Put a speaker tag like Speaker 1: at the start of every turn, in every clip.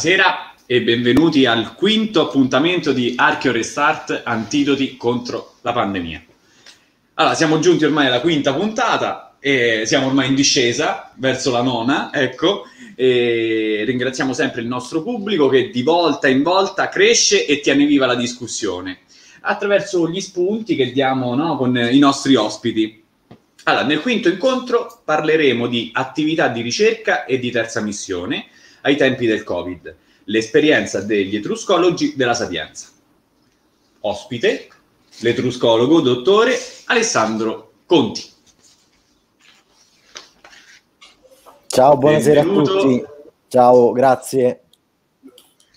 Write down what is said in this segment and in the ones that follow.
Speaker 1: Buonasera e benvenuti al quinto appuntamento di Archeo Restart Antidoti contro la pandemia. Allora, siamo giunti ormai alla quinta puntata e siamo ormai in discesa verso la nona, ecco, e ringraziamo sempre il nostro pubblico che di volta in volta cresce e tiene viva la discussione attraverso gli spunti che diamo no, con i nostri ospiti. Allora, nel quinto incontro parleremo di attività di ricerca e di terza missione ai tempi del Covid, l'esperienza degli etruscologi della Sapienza. Ospite, l'etruscologo dottore Alessandro Conti.
Speaker 2: Ciao, buonasera Benvenuto. a tutti. Ciao, grazie.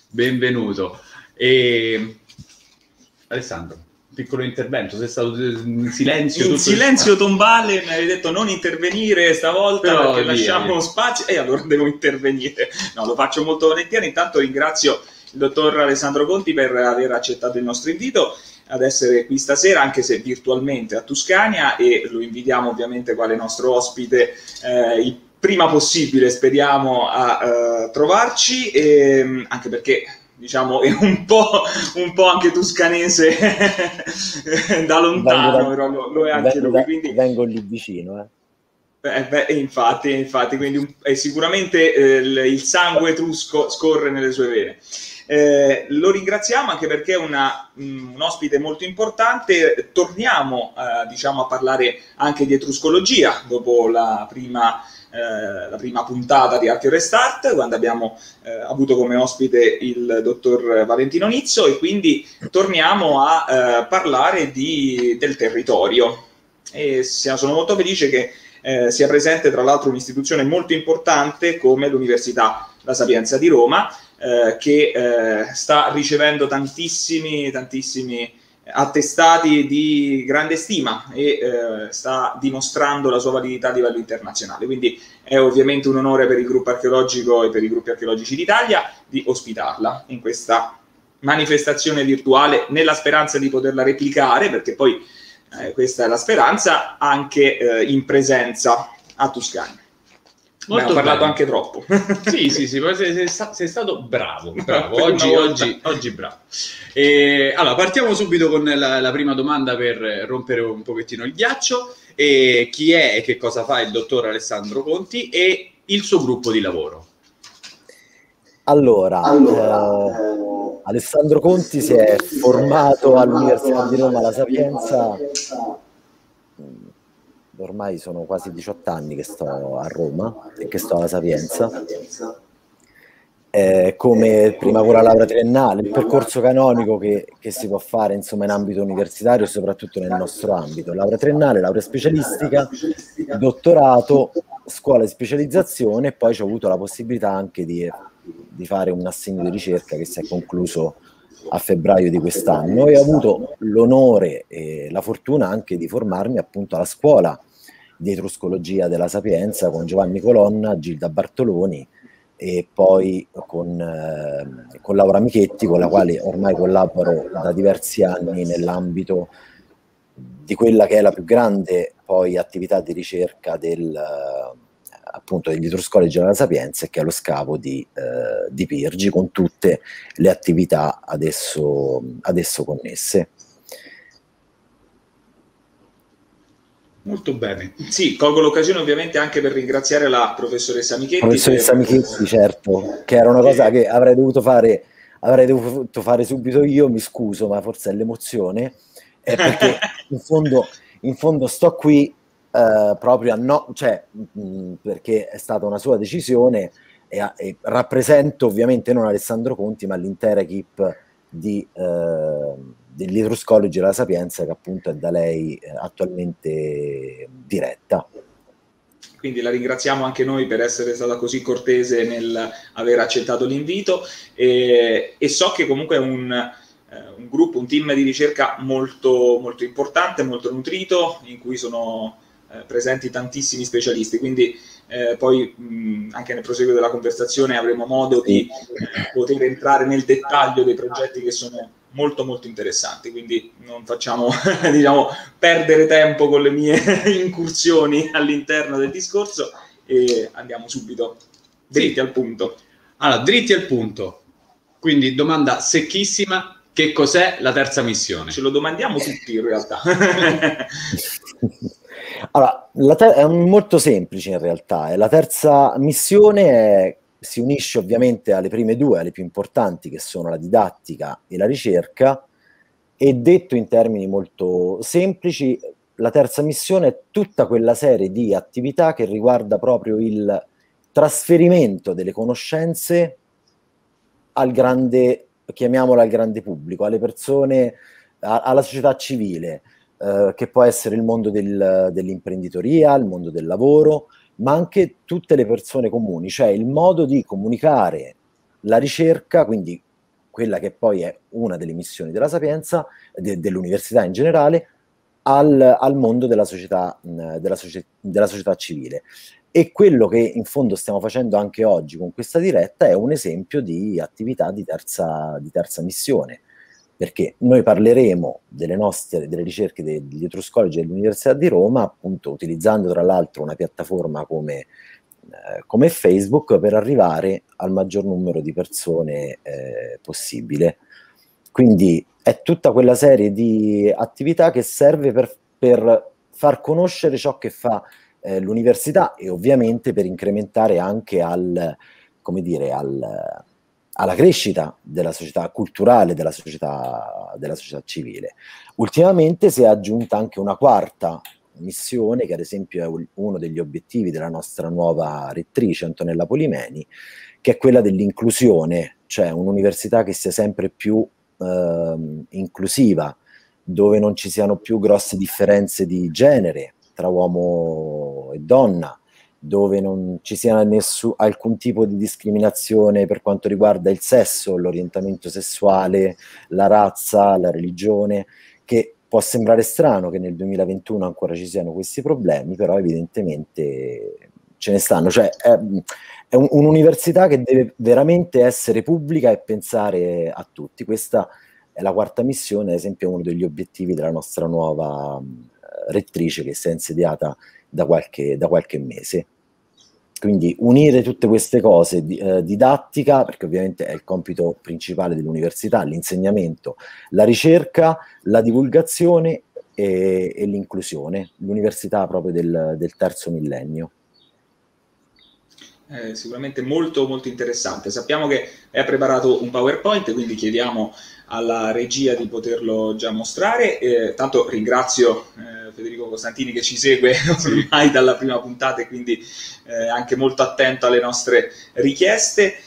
Speaker 1: Benvenuto. E... Alessandro, piccolo intervento, sei stato in silenzio.
Speaker 3: In silenzio tombale mi hai detto non intervenire stavolta Però perché via, lasciamo via. spazio e allora devo intervenire. No, lo faccio molto volentieri. Intanto ringrazio il dottor Alessandro Conti per aver accettato il nostro invito ad essere qui stasera, anche se virtualmente a Tuscania e lo invitiamo ovviamente quale nostro ospite eh, il prima possibile, speriamo, a uh, trovarci, e, anche perché diciamo, è un po', un po anche tuscanese da lontano,
Speaker 2: vengo
Speaker 3: però lo, lo, è anche
Speaker 2: vengo,
Speaker 3: lui. Quindi...
Speaker 2: Vengo lì vicino, eh.
Speaker 3: Beh, beh, infatti, infatti, quindi un, sicuramente eh, il, sangue etrusco scorre nelle sue vene. Eh, lo ringraziamo anche perché è una, un ospite molto importante. Torniamo eh, diciamo, a parlare anche di etruscologia dopo la prima eh, la prima puntata di Archeo Restart, quando abbiamo eh, avuto come ospite il dottor Valentino Nizzo e quindi torniamo a eh, parlare di, del territorio. E sono molto felice che eh, sia presente tra l'altro un'istituzione molto importante come l'Università La Sapienza di Roma, eh, che sta ricevendo tantissimi, tantissimi attestati di grande stima e eh, sta dimostrando la sua validità a livello internazionale. Quindi è ovviamente un onore per il gruppo archeologico e per i gruppi archeologici d'Italia di ospitarla in questa manifestazione virtuale nella speranza di poterla replicare, perché poi eh, questa è la speranza, anche eh, in presenza a Tuscania. Molto ho parlato bene. anche troppo.
Speaker 1: sì, sì, sì, sei, sei, stato bravo, bravo. Oggi, oggi, oggi, bravo. E, allora, partiamo subito con la, la, prima domanda per rompere un pochettino il ghiaccio. E chi è e che cosa fa il dottor Alessandro Conti e il suo gruppo di lavoro?
Speaker 2: Allora, allora eh, Alessandro Conti si è formato all'Università di Roma La Sapienza ormai sono quasi 18 anni che sto a Roma e che sto alla Sapienza. Eh, come prima con la laurea triennale, il percorso canonico che, che, si può fare insomma, in ambito universitario, soprattutto nel nostro ambito. Laurea triennale, laurea specialistica, dottorato, scuola di specializzazione e poi ho avuto la possibilità anche di, di fare un assegno di ricerca che si è concluso a febbraio di quest'anno e ho avuto l'onore e la fortuna anche di formarmi appunto alla scuola di etruscologia della Sapienza con Giovanni Colonna, Gilda Bartoloni e poi con, eh, con Laura Michetti, con la quale ormai collaboro da diversi anni nell'ambito di quella che è la più grande poi attività di ricerca del, appunto degli etruscologi della Sapienza, che è lo scavo di, eh, di Pirgi, con tutte le attività adesso, adesso connesse.
Speaker 3: Molto bene. Sì, colgo l'occasione ovviamente anche per ringraziare la professoressa Michetti.
Speaker 2: Professoressa per... Michetti, certo, che era una cosa che avrei dovuto fare, avrei dovuto fare subito io, mi scuso, ma forse è l'emozione, è perché in fondo, in fondo sto qui eh, proprio a no, cioè mh, mm, perché è stata una sua decisione e, e, rappresento ovviamente non Alessandro Conti, ma l'intera equip di... Eh, degli Etruscologi della Sapienza che appunto è da lei eh, attualmente diretta.
Speaker 3: Quindi la ringraziamo anche noi per essere stata così cortese nel aver accettato l'invito e, e so che comunque è un, eh, un, gruppo, un team di ricerca molto, molto importante, molto nutrito, in cui sono eh, presenti tantissimi specialisti, quindi eh, poi mh, anche nel proseguo della conversazione avremo modo di eh, poter entrare nel dettaglio dei progetti che sono molto molto interessanti, quindi non facciamo diciamo, perdere tempo con le mie incursioni all'interno del discorso e andiamo subito dritti sì. al punto.
Speaker 1: Allora, dritti al punto. Quindi domanda secchissima, che cos'è la terza missione?
Speaker 3: Ce lo domandiamo tutti in realtà.
Speaker 2: allora, ter- è molto semplice in realtà. La terza missione è, si unisce ovviamente alle prime due, alle più importanti, che sono la didattica e la ricerca, e detto in termini molto semplici, la terza missione è tutta quella serie di attività che riguarda proprio il trasferimento delle conoscenze al grande, chiamiamola al grande pubblico, alle persone, a, alla società civile, eh, che può essere il mondo del, dell'imprenditoria, il mondo del lavoro, ma anche tutte le persone comuni, cioè il modo di comunicare la ricerca, quindi quella che poi è una delle missioni della Sapienza, de, dell'università in generale, al, al mondo della società, della, socie, della società civile. E quello che in fondo stiamo facendo anche oggi con questa diretta è un esempio di attività di terza, di terza missione, perché noi parleremo delle nostre delle ricerche degli Etruscologi dell'Università di Roma, appunto utilizzando tra l'altro una piattaforma come, eh, come Facebook per arrivare al maggior numero di persone eh, possibile. Quindi è tutta quella serie di attività che serve per, per far conoscere ciò che fa eh, l'università e ovviamente per incrementare anche al, come dire, al, alla crescita della società culturale, della società, della società civile. Ultimamente si è aggiunta anche una quarta missione, che ad esempio è uno degli obiettivi della nostra nuova rettrice Antonella Polimeni, che è quella dell'inclusione, cioè un'università che sia sempre più eh, inclusiva, dove non ci siano più grosse differenze di genere, tra uomo e donna, dove non ci sia nessun, alcun tipo di discriminazione per quanto riguarda il sesso, l'orientamento sessuale, la razza, la religione, che può sembrare strano che nel 2021 ancora ci siano questi problemi, però evidentemente ce ne stanno. Cioè, è, è un, un'università che deve veramente essere pubblica e pensare a tutti. Questa è la quarta missione, ad esempio, uno degli obiettivi della nostra nuova rettrice che si è insediata da qualche, da qualche mese. Quindi unire tutte queste cose, di, eh, didattica, perché ovviamente è il compito principale dell'università, l'insegnamento, la ricerca, la divulgazione e, e l'inclusione, l'università proprio del, del terzo millennio.
Speaker 3: Eh, sicuramente molto molto interessante. Sappiamo che hai preparato un PowerPoint, quindi chiediamo alla regia di poterlo già mostrare. Eh, tanto ringrazio eh, Federico Costantini che ci segue ormai dalla prima puntata e quindi eh, anche molto attento alle nostre richieste.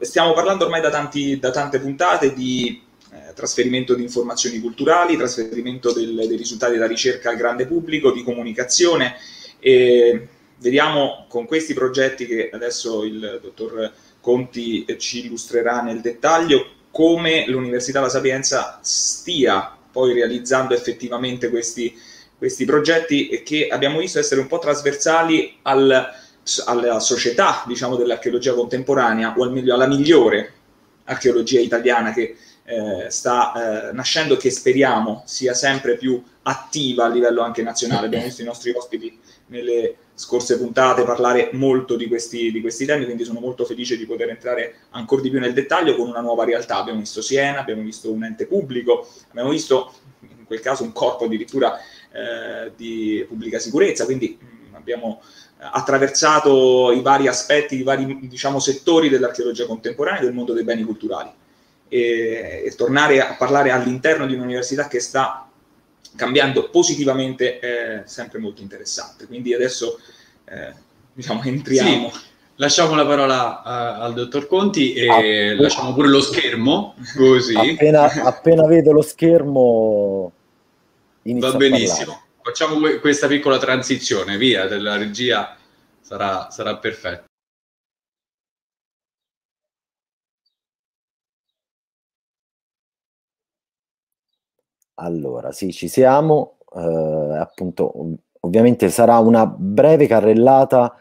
Speaker 3: stiamo parlando ormai da, tanti, da tante puntate di eh, trasferimento di informazioni culturali, trasferimento del, dei risultati della ricerca al grande pubblico, di comunicazione. E vediamo con questi progetti che adesso il dottor Conti ci illustrerà nel dettaglio come l'Università La Sapienza stia poi realizzando effettivamente questi, questi progetti che abbiamo visto essere un po' trasversali al, alla società diciamo, dell'archeologia contemporanea, o al meglio alla migliore archeologia italiana che eh, sta eh, nascendo e che speriamo sia sempre più attiva a livello anche nazionale. Abbiamo visto i nostri ospiti nelle scorse puntate parlare molto di questi, di questi temi, quindi sono molto felice di poter entrare ancora di più nel dettaglio con una nuova realtà. Abbiamo visto Siena, abbiamo visto un ente pubblico, abbiamo visto in quel caso un corpo addirittura eh, di pubblica sicurezza, quindi mh, mm, abbiamo attraversato i vari aspetti, i vari diciamo, settori dell'archeologia contemporanea e del mondo dei beni culturali. E, e tornare a parlare all'interno di un'università che sta cambiando positivamente è sempre molto interessante. Quindi adesso eh, diciamo entriamo.
Speaker 1: Sì. Lasciamo la parola a, al dottor Conti e ah, lasciamo pure lo schermo. Così.
Speaker 2: Appena, appena vedo lo schermo,
Speaker 1: va benissimo. Facciamo questa piccola transizione, via, della regia sarà, sarà perfetto.
Speaker 2: Allora, sì, ci siamo. Eh, appunto, ovviamente sarà una breve carrellata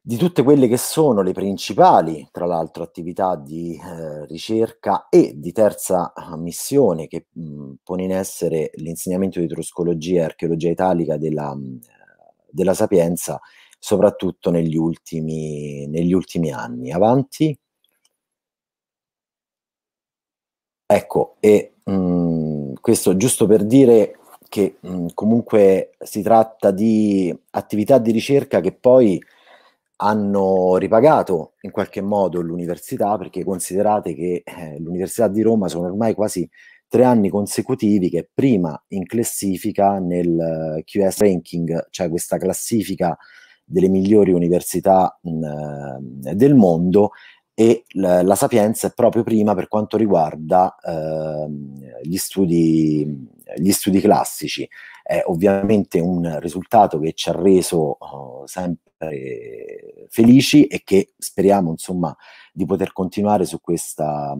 Speaker 2: di tutte quelle che sono le principali, tra l'altro, attività di eh, ricerca e di terza missione che mh, pone in essere l'insegnamento di etruscologia e archeologia italica della, della Sapienza soprattutto negli ultimi, negli ultimi anni. Avanti. Ecco, e mh, mm, questo giusto per dire che mh, comunque si tratta di attività di ricerca che poi hanno ripagato in qualche modo l'università, perché considerate che eh, l'Università di Roma sono ormai quasi tre anni consecutivi che è prima in classifica nel QS ranking, cioè questa classifica delle migliori università mh, del mondo e la, la, Sapienza è proprio prima per quanto riguarda eh, gli, studi, gli, studi, classici. È ovviamente un risultato che ci ha reso oh, sempre felici e che speriamo insomma di poter continuare su questa,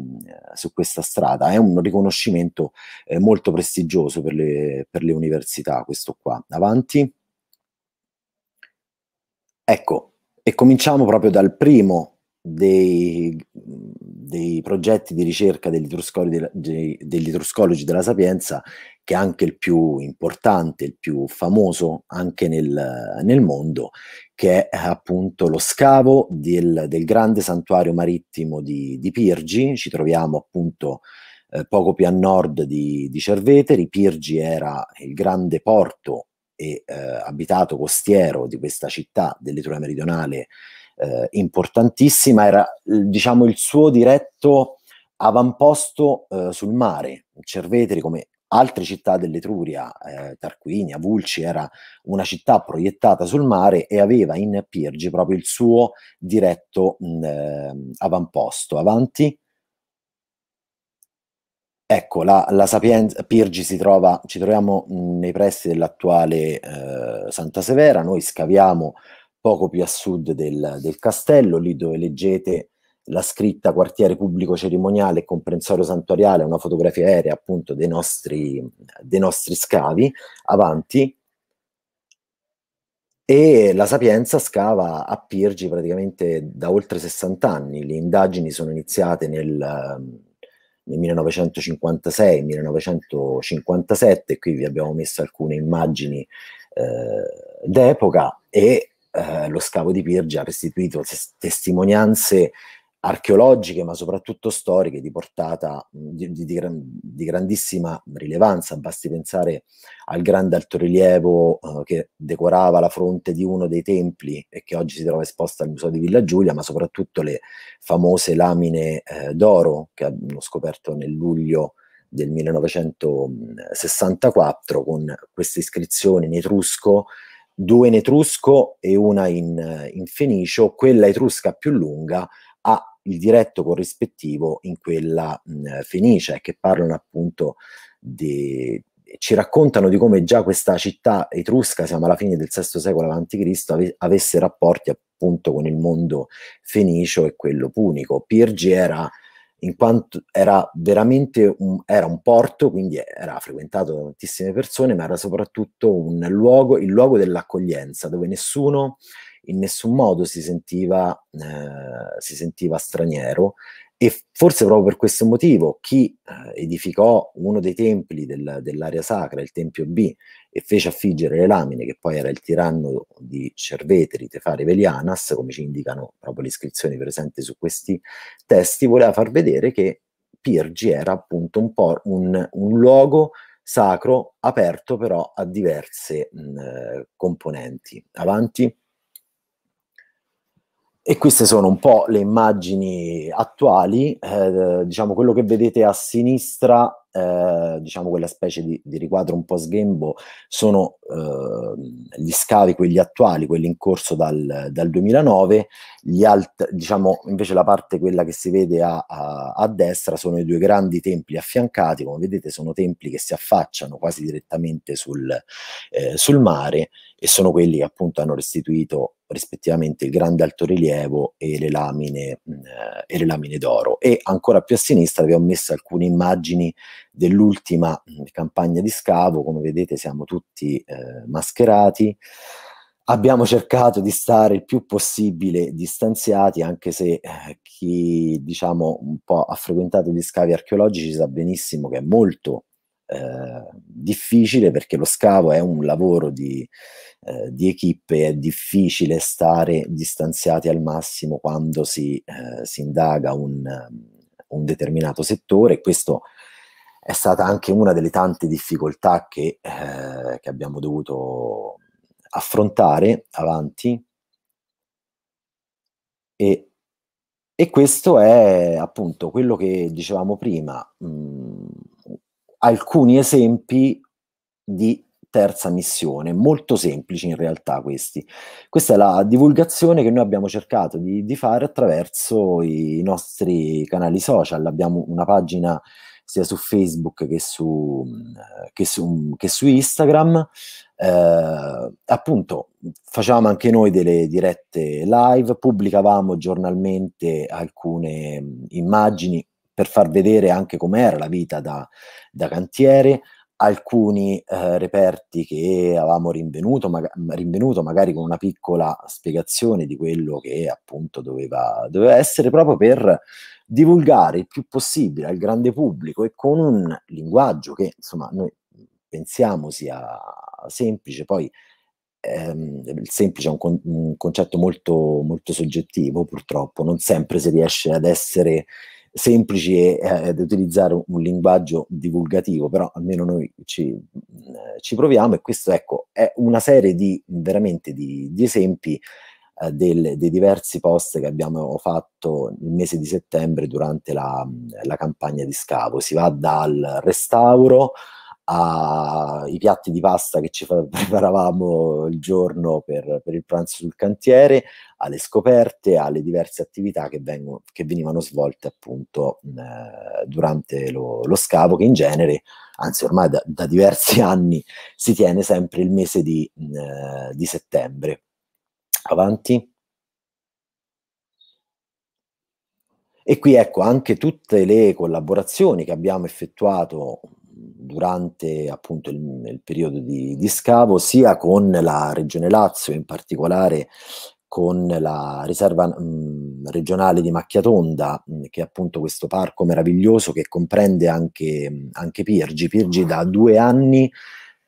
Speaker 2: su questa strada. È un riconoscimento eh, molto prestigioso per le, per le università, questo qua. Avanti. Ecco, e cominciamo proprio dal primo dei, dei progetti di ricerca degli etruscologi, degli etruscologi della Sapienza, che è anche il più importante, il più famoso anche nel, nel mondo, che è appunto lo scavo del, del grande santuario marittimo di, di, Pirgi. Ci troviamo appunto eh, poco più a nord di, di Cerveteri. Pirgi era il grande porto e eh, abitato costiero di questa città dell'Etruria meridionale eh, importantissima, era diciamo il suo diretto avamposto eh, sul mare. Cerveteri, come altre città dell'Etruria, eh, Tarquinia, Vulci, era una città proiettata sul mare e aveva in Pirgi proprio il suo diretto mh, ehm, avamposto. Avanti. Ecco, la, la Sapienza, Pirgi si trova, ci troviamo nei pressi dell'attuale eh, Santa Severa, noi scaviamo poco più a sud del, del castello, lì dove leggete la scritta quartiere pubblico cerimoniale e comprensorio santuariale, una fotografia aerea appunto dei nostri, dei nostri scavi, avanti, e la Sapienza scava a Pirgi praticamente da oltre 60 anni. Le indagini sono iniziate nel, nel 1956-1957, qui vi abbiamo messo alcune immagini eh, d'epoca e eh, lo scavo di Pirgi ha restituito tes- testimonianze archeologiche, ma soprattutto storiche di portata di, di, di, di, grandissima rilevanza. Basti pensare al grande altorilievo eh, che decorava la fronte di uno dei templi e che oggi si trova esposta al Museo di Villa Giulia, ma soprattutto le famose lamine eh, d'oro che hanno scoperto nel luglio del 1964 con queste iscrizioni in etrusco due in etrusco e una in, in fenicio, quella etrusca più lunga ha il diretto corrispettivo in quella fenicia e che parlano appunto di, ci raccontano di come già questa città etrusca, siamo alla fine del VI secolo a.C., ave, avesse rapporti appunto con il mondo fenicio e quello punico. Pirgi era in quanto era veramente un, era un porto, quindi era frequentato da tantissime persone, ma era soprattutto un luogo, il luogo dell'accoglienza, dove nessuno in nessun modo si sentiva, eh, si sentiva straniero e forse proprio per questo motivo chi eh, edificò uno dei templi del, dell'area sacra, il Tempio B, e fece affiggere le lamine, che poi era il tiranno di Cerveteri, Tefare Velianas, come ci indicano proprio le iscrizioni presenti su questi testi, voleva far vedere che Pirgi era appunto un, po' un, un luogo sacro aperto però a diverse mh, componenti. Avanti. E queste sono un po' le immagini attuali, eh, diciamo quello che vedete a sinistra eh, diciamo quella specie di, di, riquadro un po' sghembo, sono eh, gli scavi, quelli attuali, quelli in corso dal, dal 2009, gli alt, diciamo invece la parte quella che si vede a, a, a, destra sono i due grandi templi affiancati, come vedete sono templi che si affacciano quasi direttamente sul, eh, sul mare e sono quelli che appunto hanno restituito rispettivamente il grande altorilievo e le lamine, mh, e le lamine d'oro. E ancora più a sinistra vi ho messo alcune immagini dell'ultima campagna di scavo, come vedete siamo tutti eh, mascherati. Abbiamo cercato di stare il più possibile distanziati, anche se eh, chi diciamo un po' ha frequentato gli scavi archeologici sa benissimo che è molto eh, difficile perché lo scavo è un lavoro di, eh, di equipe, è difficile stare distanziati al massimo quando si, eh, si indaga un, un, determinato settore. Questo è stata anche una delle tante difficoltà che, eh, che abbiamo dovuto affrontare avanti. E, e, questo è appunto quello che dicevamo prima, mh, alcuni esempi di terza missione, molto semplici in realtà questi. Questa è la divulgazione che noi abbiamo cercato di, di fare attraverso i nostri canali social. Abbiamo una pagina sia su Facebook che su, che su, che su Instagram. Eh, appunto, facevamo anche noi delle dirette live, pubblicavamo giornalmente alcune immagini per far vedere anche com'era la vita da, da cantiere, alcuni eh, reperti che avevamo rinvenuto, maga- rinvenuto, magari con una piccola spiegazione di quello che appunto doveva, doveva essere proprio per divulgare il più possibile al grande pubblico e con un linguaggio che insomma noi pensiamo sia semplice, poi ehm, semplice è un, con- un concetto molto, molto soggettivo purtroppo, non sempre si riesce ad essere semplici e eh, utilizzare un, linguaggio divulgativo, però almeno noi ci, eh, ci, proviamo e questo ecco è una serie di veramente di, di esempi eh, del, dei diversi post che abbiamo fatto nel mese di settembre durante la, la campagna di scavo. Si va dal restauro ai piatti di pasta che ci preparavamo il giorno per, per, il pranzo sul cantiere, alle scoperte, alle diverse attività che, vengono, che venivano svolte appunto eh, durante lo, lo, scavo, che in genere, anzi ormai da, da, diversi anni, si tiene sempre il mese di, eh, di settembre. Avanti. E qui ecco anche tutte le collaborazioni che abbiamo effettuato durante appunto il, il periodo di, di, scavo, sia con la Regione Lazio, in particolare con la riserva mh, regionale di Macchiatonda, mh, che è appunto questo parco meraviglioso che comprende anche, anche Pirgi. Pirgi da due anni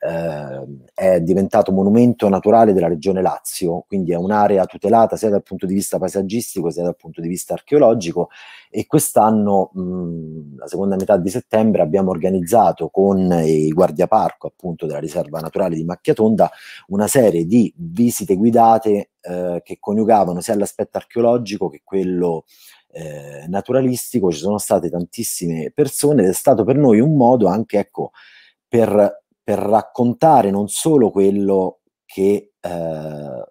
Speaker 2: eh, è diventato monumento naturale della regione Lazio, quindi è un'area tutelata sia dal punto di vista paesaggistico sia dal punto di vista archeologico e quest'anno, mh, la seconda metà di settembre, abbiamo organizzato con i guardiaparco appunto della riserva naturale di Macchiatonda una serie di visite guidate eh, che coniugavano sia l'aspetto archeologico che quello eh, naturalistico, ci sono state tantissime persone ed è stato per noi un modo anche ecco, per per raccontare non solo quello che eh,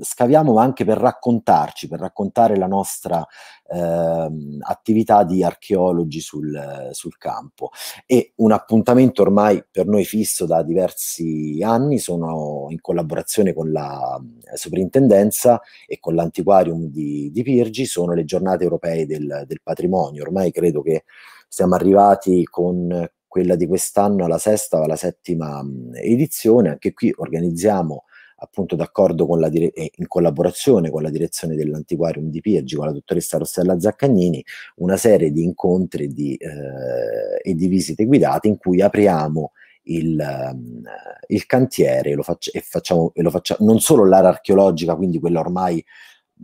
Speaker 2: scaviamo, ma anche per raccontarci, per raccontare la nostra eh, attività di archeologi sul, sul, campo. E un appuntamento ormai per noi fisso da diversi anni, sono in collaborazione con la eh, sovrintendenza e con l'antiquarium di, di Pirgi, sono le giornate europee del, del patrimonio. Ormai credo che siamo arrivati con quella di quest'anno alla sesta o alla settima edizione. Anche qui organizziamo appunto d'accordo con la dire- in collaborazione con la direzione dell'antiquarium di Pieggi, con la dottoressa Rossella Zaccagnini, una serie di incontri di, eh, e di visite guidate in cui apriamo il, um, il cantiere lo faccia- e, facciamo, e lo facciamo non solo l'area archeologica, quindi quella ormai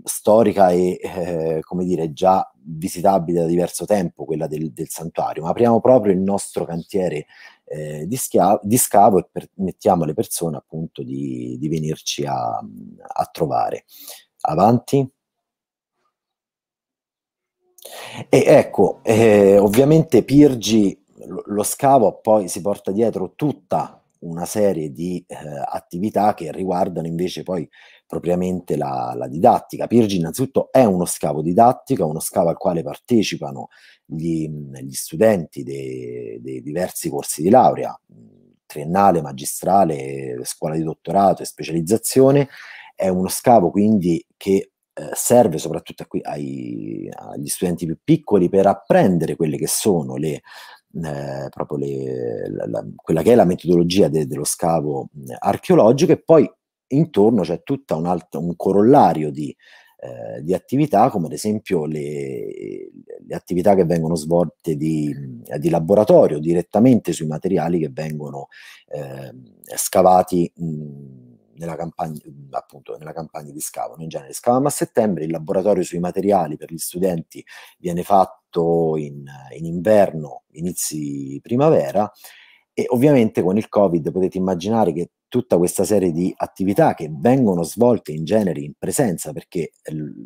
Speaker 2: storica e eh, come dire già visitabile da diverso tempo, quella del, del santuario, ma apriamo proprio il nostro cantiere eh, di, schia- di, scavo e permettiamo alle persone appunto di, di venirci a, a, trovare. Avanti. E ecco, eh, ovviamente Pirgi, lo, scavo poi si porta dietro tutta una serie di eh, attività che riguardano invece poi propriamente la, la, didattica. Pirgi innanzitutto è uno scavo didattico, uno scavo al quale partecipano gli, gli studenti dei, dei, diversi corsi di laurea, triennale, magistrale, scuola di dottorato e specializzazione. È uno scavo quindi che eh, serve soprattutto qui, ai, agli studenti più piccoli per apprendere quelle che sono le, eh, proprio le, la, la, quella che è la metodologia de, dello scavo archeologico e poi intorno c'è tutto un, alt- un corollario di, eh, di attività, come ad esempio le, le, attività che vengono svolte di, di, laboratorio direttamente sui materiali che vengono eh, scavati mh, nella campagna, appunto, nella campagna di scavo. Noi in genere scavamo a settembre, il laboratorio sui materiali per gli studenti viene fatto in, in inverno, inizi primavera e ovviamente con il Covid potete immaginare che tutta questa serie di attività che vengono svolte in genere in presenza, perché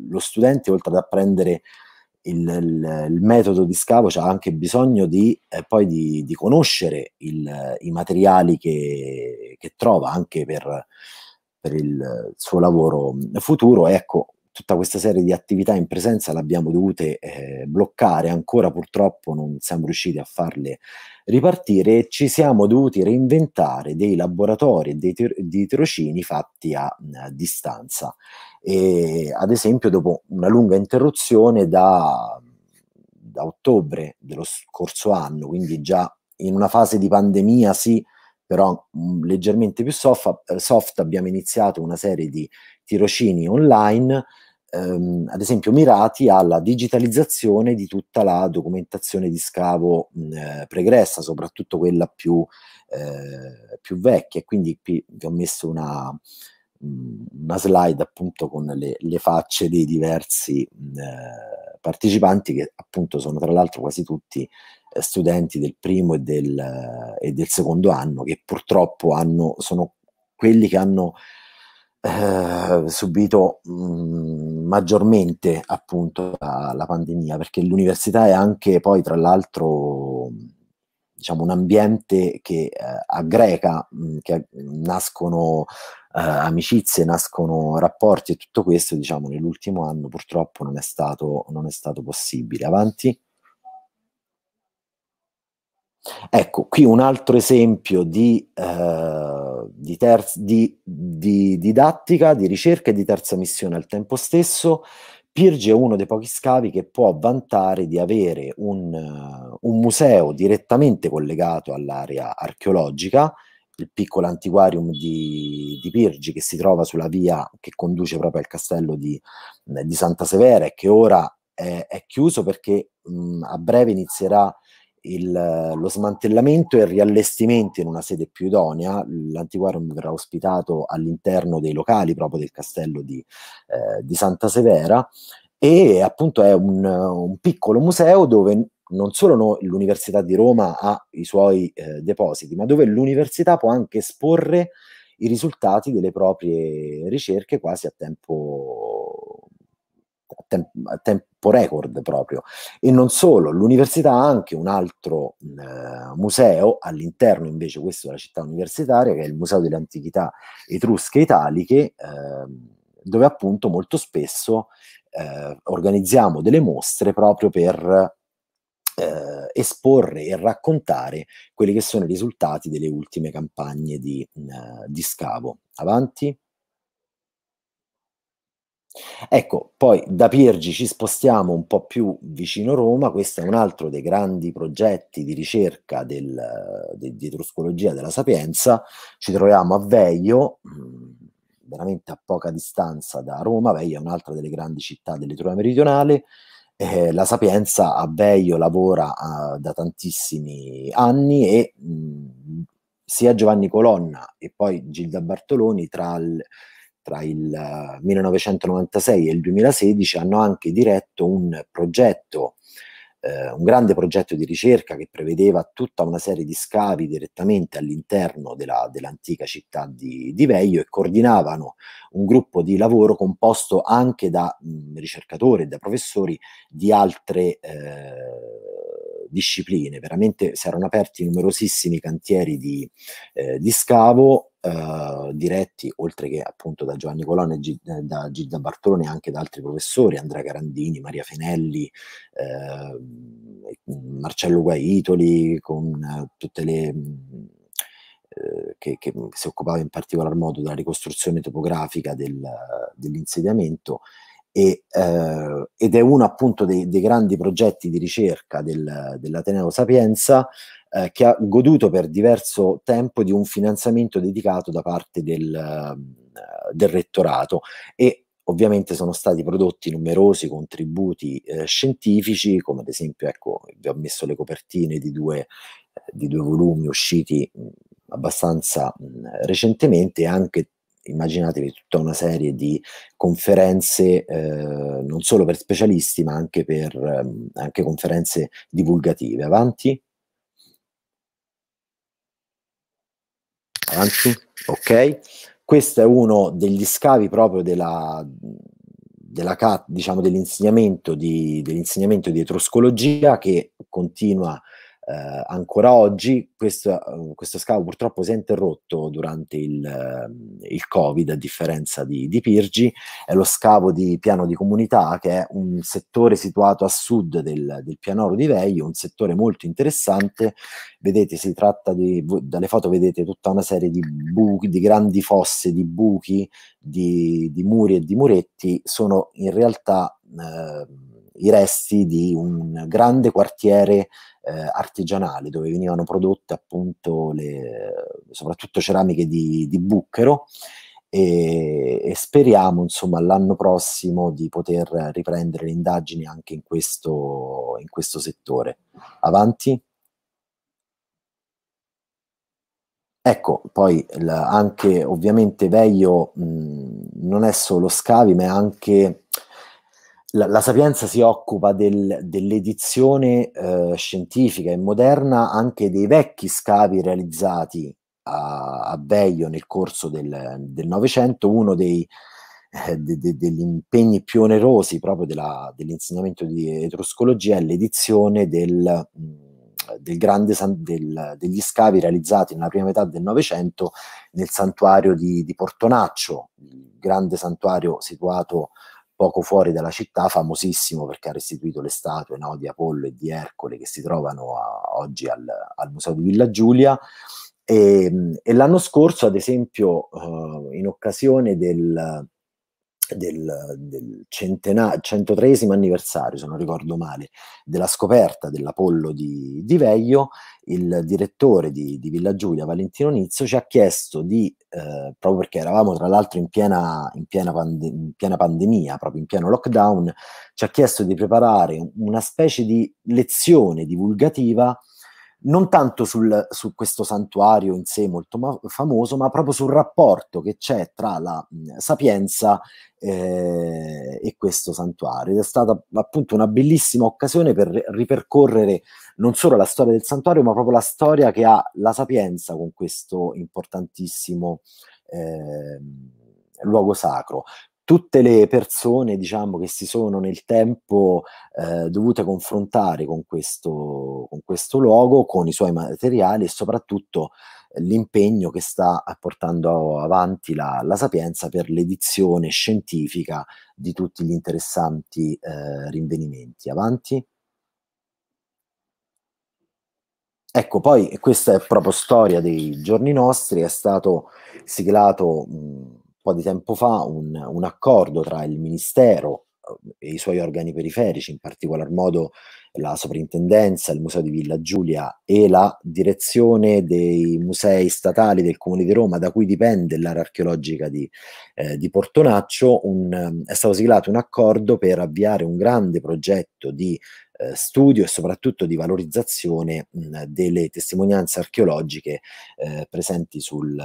Speaker 2: lo studente oltre ad apprendere il, il, il metodo di scavo ha anche bisogno di, eh, poi di, di conoscere il, i materiali che, che trova anche per, per il suo lavoro futuro. Ecco, tutta questa serie di attività in presenza l'abbiamo dovute eh, bloccare, ancora purtroppo non siamo riusciti a farle ripartire e ci siamo dovuti reinventare dei laboratori e dei tir- di tirocini fatti a, a distanza. E, ad esempio, dopo una lunga interruzione da, da ottobre dello scorso anno, quindi già in una fase di pandemia sì, però mh, leggermente più soft, eh, soft, abbiamo iniziato una serie di tirocini online, ehm, ad esempio mirati alla digitalizzazione di tutta la documentazione di scavo mh, eh, pregressa, soprattutto quella più, eh, più vecchia. Quindi qui vi ho messo una, una slide appunto con le, le facce dei diversi eh, partecipanti che appunto sono tra l'altro quasi tutti eh, studenti del primo e del, e del, secondo anno che purtroppo hanno, sono quelli che hanno eh, subito mh, mm, maggiormente appunto la, la, pandemia perché l'università è anche poi tra l'altro diciamo un ambiente che eh, aggrega, mh, mm, che nascono eh, amicizie, nascono rapporti e tutto questo diciamo nell'ultimo anno purtroppo non è stato, non è stato possibile. Avanti. Ecco, qui un altro esempio di, eh, di, terz- di, di, didattica, di ricerca e di terza missione al tempo stesso. Pirgi è uno dei pochi scavi che può vantare di avere un, uh, un museo direttamente collegato all'area archeologica, il piccolo antiquarium di, di, Pirgi che si trova sulla via che conduce proprio al castello di, di Santa Severa e che ora è, è chiuso perché mh, a breve inizierà il, lo smantellamento e il riallestimento in una sede più idonea. L'antiquarium verrà ospitato all'interno dei locali proprio del castello di, eh, di Santa Severa e appunto è un, un, piccolo museo dove non solo no, l'Università di Roma ha i suoi eh, depositi, ma dove l'università può anche esporre i risultati delle proprie ricerche quasi a tempo tem- tempo record proprio. E non solo, l'università ha anche un altro eh, museo all'interno invece questo della città universitaria, che è il Museo delle Antichità Etrusche Italiche, eh, dove appunto molto spesso eh, organizziamo delle mostre proprio per eh, esporre e raccontare quelli che sono i risultati delle ultime campagne di, eh, di scavo. Avanti. Ecco, poi da Piergi ci spostiamo un po' più vicino Roma, questo è un altro dei grandi progetti di ricerca del, de, di etruscologia della Sapienza, ci troviamo a Veio, mh, veramente a poca distanza da Roma, Veio è un'altra delle grandi città dell'Etruria meridionale, eh, la Sapienza a Veio lavora uh, da tantissimi anni e mh, sia Giovanni Colonna e poi Gilda Bartoloni tra il tra il 1996 e il 2016 hanno anche diretto un progetto, eh, un grande progetto di ricerca che prevedeva tutta una serie di scavi direttamente all'interno della, dell'antica città di, di, Veio e coordinavano un gruppo di lavoro composto anche da mh, ricercatori e da professori di altre eh, discipline. Veramente si erano aperti numerosissimi cantieri di, eh, di scavo eh, diretti, oltre che appunto da Giovanni Colonna e G- eh, da Gilda Bartolone, anche da altri professori, Andrea Carandini, Maria Fenelli, eh, Marcello Guaitoli, con eh, tutte le... Eh, che, che, si occupava in particolar modo della ricostruzione topografica del, dell'insediamento e, eh, ed è uno appunto dei, dei, grandi progetti di ricerca del, dell'Ateneo Sapienza eh, che ha goduto per diverso tempo di un finanziamento dedicato da parte del, uh, del rettorato. E ovviamente sono stati prodotti numerosi contributi eh, scientifici, come ad esempio, ecco, vi ho messo le copertine di due, eh, di due volumi usciti mh, abbastanza mh, recentemente anche immaginatevi tutta una serie di conferenze eh, non solo per specialisti ma anche per eh, anche conferenze divulgative. Avanti. Avanti. Ok. Questo è uno degli scavi proprio della, della diciamo, dell'insegnamento, di, dell'insegnamento di etruscologia che continua eh, ancora oggi questo, questo, scavo purtroppo si è interrotto durante il, eh, il Covid, a differenza di, di, Pirgi, è lo scavo di piano di comunità, che è un settore situato a sud del, del pianoro di Veio, un settore molto interessante. Vedete, si tratta di, dalle foto vedete tutta una serie di buchi, di grandi fosse, di buchi, di, di muri e di muretti, sono in realtà... Eh, i resti di un grande quartiere eh, artigianale dove venivano prodotte appunto le, soprattutto ceramiche di, di Bucchero e, e, speriamo insomma l'anno prossimo di poter riprendere le indagini anche in questo, in questo settore. Avanti. Ecco, poi anche ovviamente Veio mh, non è solo scavi, ma è anche la, la, Sapienza si occupa del, dell'edizione eh, scientifica e moderna anche dei vecchi scavi realizzati a, a Veio nel corso del Novecento, uno dei, eh, de, de, degli impegni più onerosi proprio della, dell'insegnamento di etruscologia è l'edizione del, del grande del, degli scavi realizzati nella prima metà del Novecento nel santuario di, di Portonaccio, il grande santuario situato poco fuori dalla città, famosissimo perché ha restituito le statue no, di Apollo e di Ercole che si trovano a, oggi al, al, Museo di Villa Giulia. E, e l'anno scorso, ad esempio, uh, in occasione del, del, del centena- 103 anniversario, se non ricordo male, della scoperta dell'Apollo di, di Veio, il direttore di, di, Villa Giulia, Valentino Nizzo, ci ha chiesto di, eh, proprio perché eravamo tra l'altro in piena, in, piena pande- in piena pandemia, proprio in pieno lockdown, ci ha chiesto di preparare una specie di lezione divulgativa non tanto sul, su questo santuario in sé molto ma- famoso, ma proprio sul rapporto che c'è tra la mh, sapienza eh, e questo santuario. Ed è stata appunto una bellissima occasione per ripercorrere non solo la storia del santuario, ma proprio la storia che ha la sapienza con questo importantissimo eh, luogo sacro tutte le persone diciamo, che si sono nel tempo eh, dovute confrontare con questo, con questo luogo, con i suoi materiali e soprattutto l'impegno che sta portando avanti la, la, Sapienza per l'edizione scientifica di tutti gli interessanti eh, rinvenimenti. Avanti. Ecco, poi questa è proprio storia dei giorni nostri, è stato siglato mh, po' di tempo fa un, un accordo tra il Ministero eh, e i suoi organi periferici, in particolar modo la soprintendenza, il Museo di Villa Giulia e la direzione dei musei statali del Comune di Roma, da cui dipende l'area archeologica di, eh, di Portonaccio, un, è stato siglato un accordo per avviare un grande progetto di eh, studio e soprattutto di valorizzazione mh, delle testimonianze archeologiche eh, presenti sul,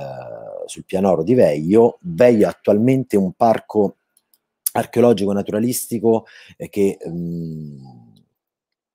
Speaker 2: sul pianoro di Veio. Veio è attualmente un parco archeologico naturalistico eh, che mh,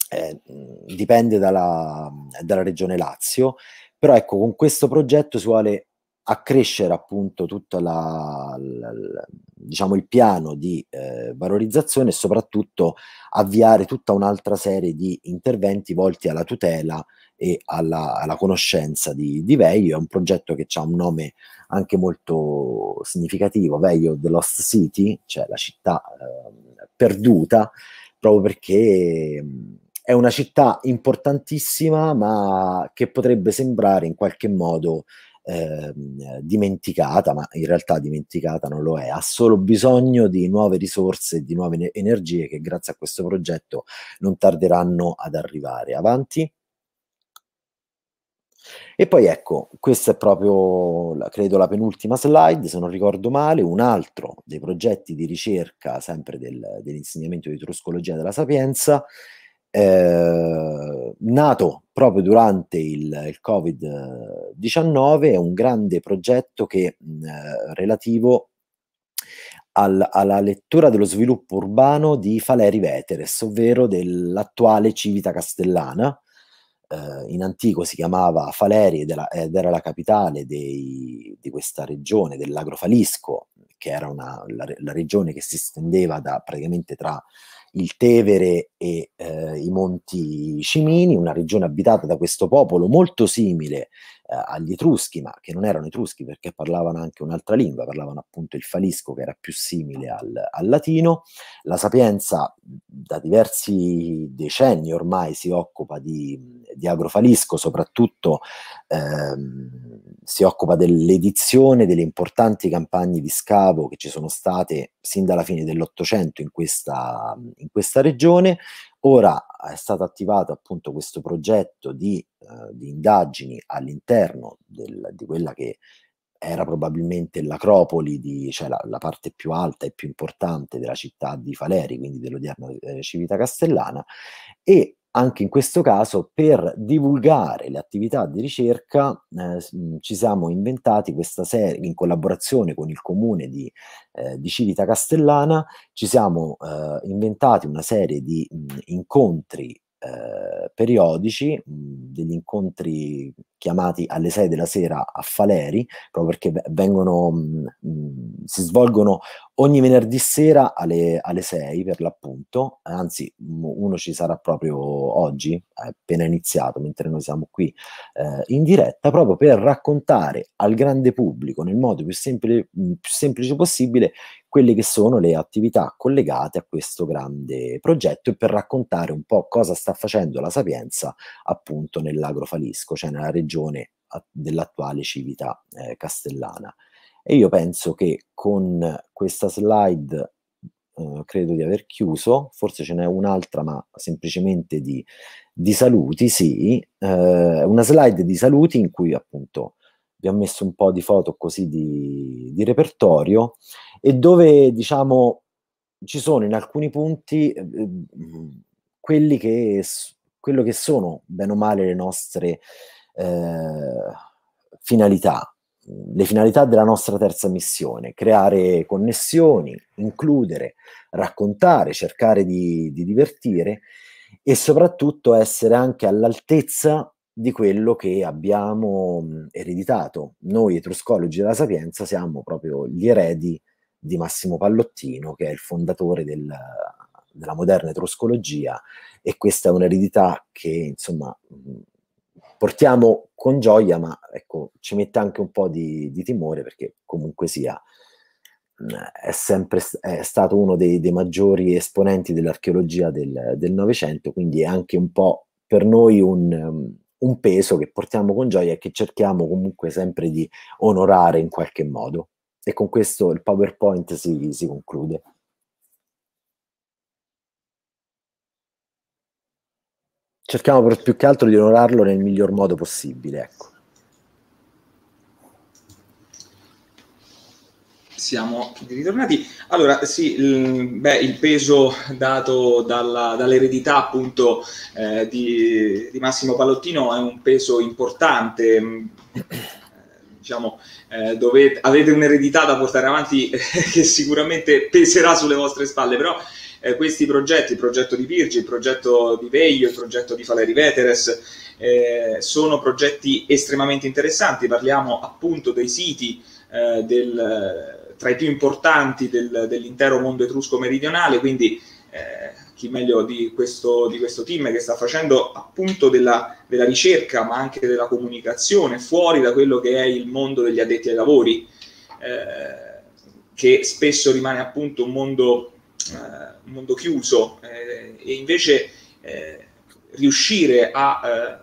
Speaker 2: eh, dipende dalla, dalla regione Lazio, però ecco con questo progetto si vuole accrescere appunto tutto la, la, la, diciamo il piano di eh, valorizzazione e soprattutto avviare tutta un'altra serie di interventi volti alla tutela e alla, alla conoscenza di, di, Veio. È un progetto che ha un nome anche molto significativo, Veio The Lost City, cioè la città eh, perduta, proprio perché è una città importantissima ma che potrebbe sembrare in qualche modo eh, dimenticata, ma in realtà dimenticata non lo è, ha solo bisogno di nuove risorse e di nuove energie che grazie a questo progetto non tarderanno ad arrivare. Avanti. E poi ecco, questa è proprio, credo, la penultima slide, se non ricordo male, un altro dei progetti di ricerca, sempre del, dell'insegnamento di etruscologia della Sapienza, eh, nato proprio durante il, il Covid-19, è un grande progetto che, mh, eh, relativo al, alla lettura dello sviluppo urbano di Faleri Veteres, ovvero dell'attuale Civita Castellana, eh, in antico si chiamava Faleri ed era, ed era la capitale dei, di questa regione, dell'Agrofalisco, che era una, la, la, regione che si stendeva da, praticamente tra il Tevere e eh, i Monti Cimini, una regione abitata da questo popolo molto simile agli Etruschi, ma che non erano Etruschi perché parlavano anche un'altra lingua, parlavano appunto il Falisco che era più simile al, al latino. La Sapienza da diversi decenni ormai si occupa di, di agrofalisco, soprattutto ehm, si occupa dell'edizione delle importanti campagne di scavo che ci sono state sin dalla fine dell'Ottocento in questa, in questa regione. Ora è stato attivato appunto questo progetto di, uh, di indagini all'interno del, di quella che era probabilmente l'acropoli, di, cioè la, la, parte più alta e più importante della città di Faleri, quindi dell'odierna eh, Civita Castellana, e anche in questo caso per divulgare le attività di ricerca eh, ci siamo inventati questa serie in collaborazione con il comune di, eh, di Civita Castellana, ci siamo eh, inventati una serie di mh, incontri eh, periodici, mh, degli incontri chiamati alle 6 della sera a Faleri, proprio perché vengono, si svolgono ogni venerdì sera alle, alle 6 per l'appunto, anzi uno ci sarà proprio oggi, appena iniziato, mentre noi siamo qui eh, in diretta, proprio per raccontare al grande pubblico nel modo più, sempli- più semplice possibile quelle che sono le attività collegate a questo grande progetto e per raccontare un po' cosa sta facendo la Sapienza appunto nell'agrofalisco, cioè nella regione dell'attuale Civita eh, Castellana. E io penso che con questa slide eh, credo di aver chiuso, forse ce n'è un'altra, ma semplicemente di, di saluti, sì, eh, una slide di saluti in cui appunto vi ho messo un po' di foto così di, di repertorio e dove diciamo ci sono in alcuni punti eh, quelli che, quello che sono bene o male le nostre eh, finalità, le finalità della nostra terza missione, creare connessioni, includere, raccontare, cercare di, di divertire e soprattutto essere anche all'altezza di quello che abbiamo ereditato. Noi etruscologi della Sapienza siamo proprio gli eredi di Massimo Pallottino, che è il fondatore del, della moderna etruscologia, e questa è un'eredità che insomma portiamo con gioia, ma ecco, ci mette anche un po' di, di timore perché comunque sia è sempre è stato uno dei, dei maggiori esponenti dell'archeologia del Novecento, quindi è anche un po' per noi un, un peso che portiamo con gioia e che cerchiamo comunque sempre di onorare in qualche modo. E con questo il PowerPoint si, si conclude. Cerchiamo per più che altro di onorarlo nel miglior modo possibile, ecco.
Speaker 3: siamo ritornati. Allora, sì, il, beh, il peso dato dalla, dall'eredità appunto eh, di, di, Massimo Pallottino è un peso importante. Mm, diciamo, eh, dovete, avete un'eredità da portare avanti che sicuramente peserà sulle vostre spalle, però eh, questi progetti, il progetto di Virgi, il progetto di Veglio, il progetto di Faleri Veteres, eh, sono progetti estremamente interessanti. Parliamo appunto dei siti eh, del tra i più importanti del, dell'intero mondo etrusco meridionale, quindi eh, chi meglio di questo, di questo, team che sta facendo appunto della, della, ricerca ma anche della comunicazione fuori da quello che è il mondo degli addetti ai lavori, eh, che spesso rimane appunto un mondo, un mondo chiuso eh, e invece eh, riuscire a eh,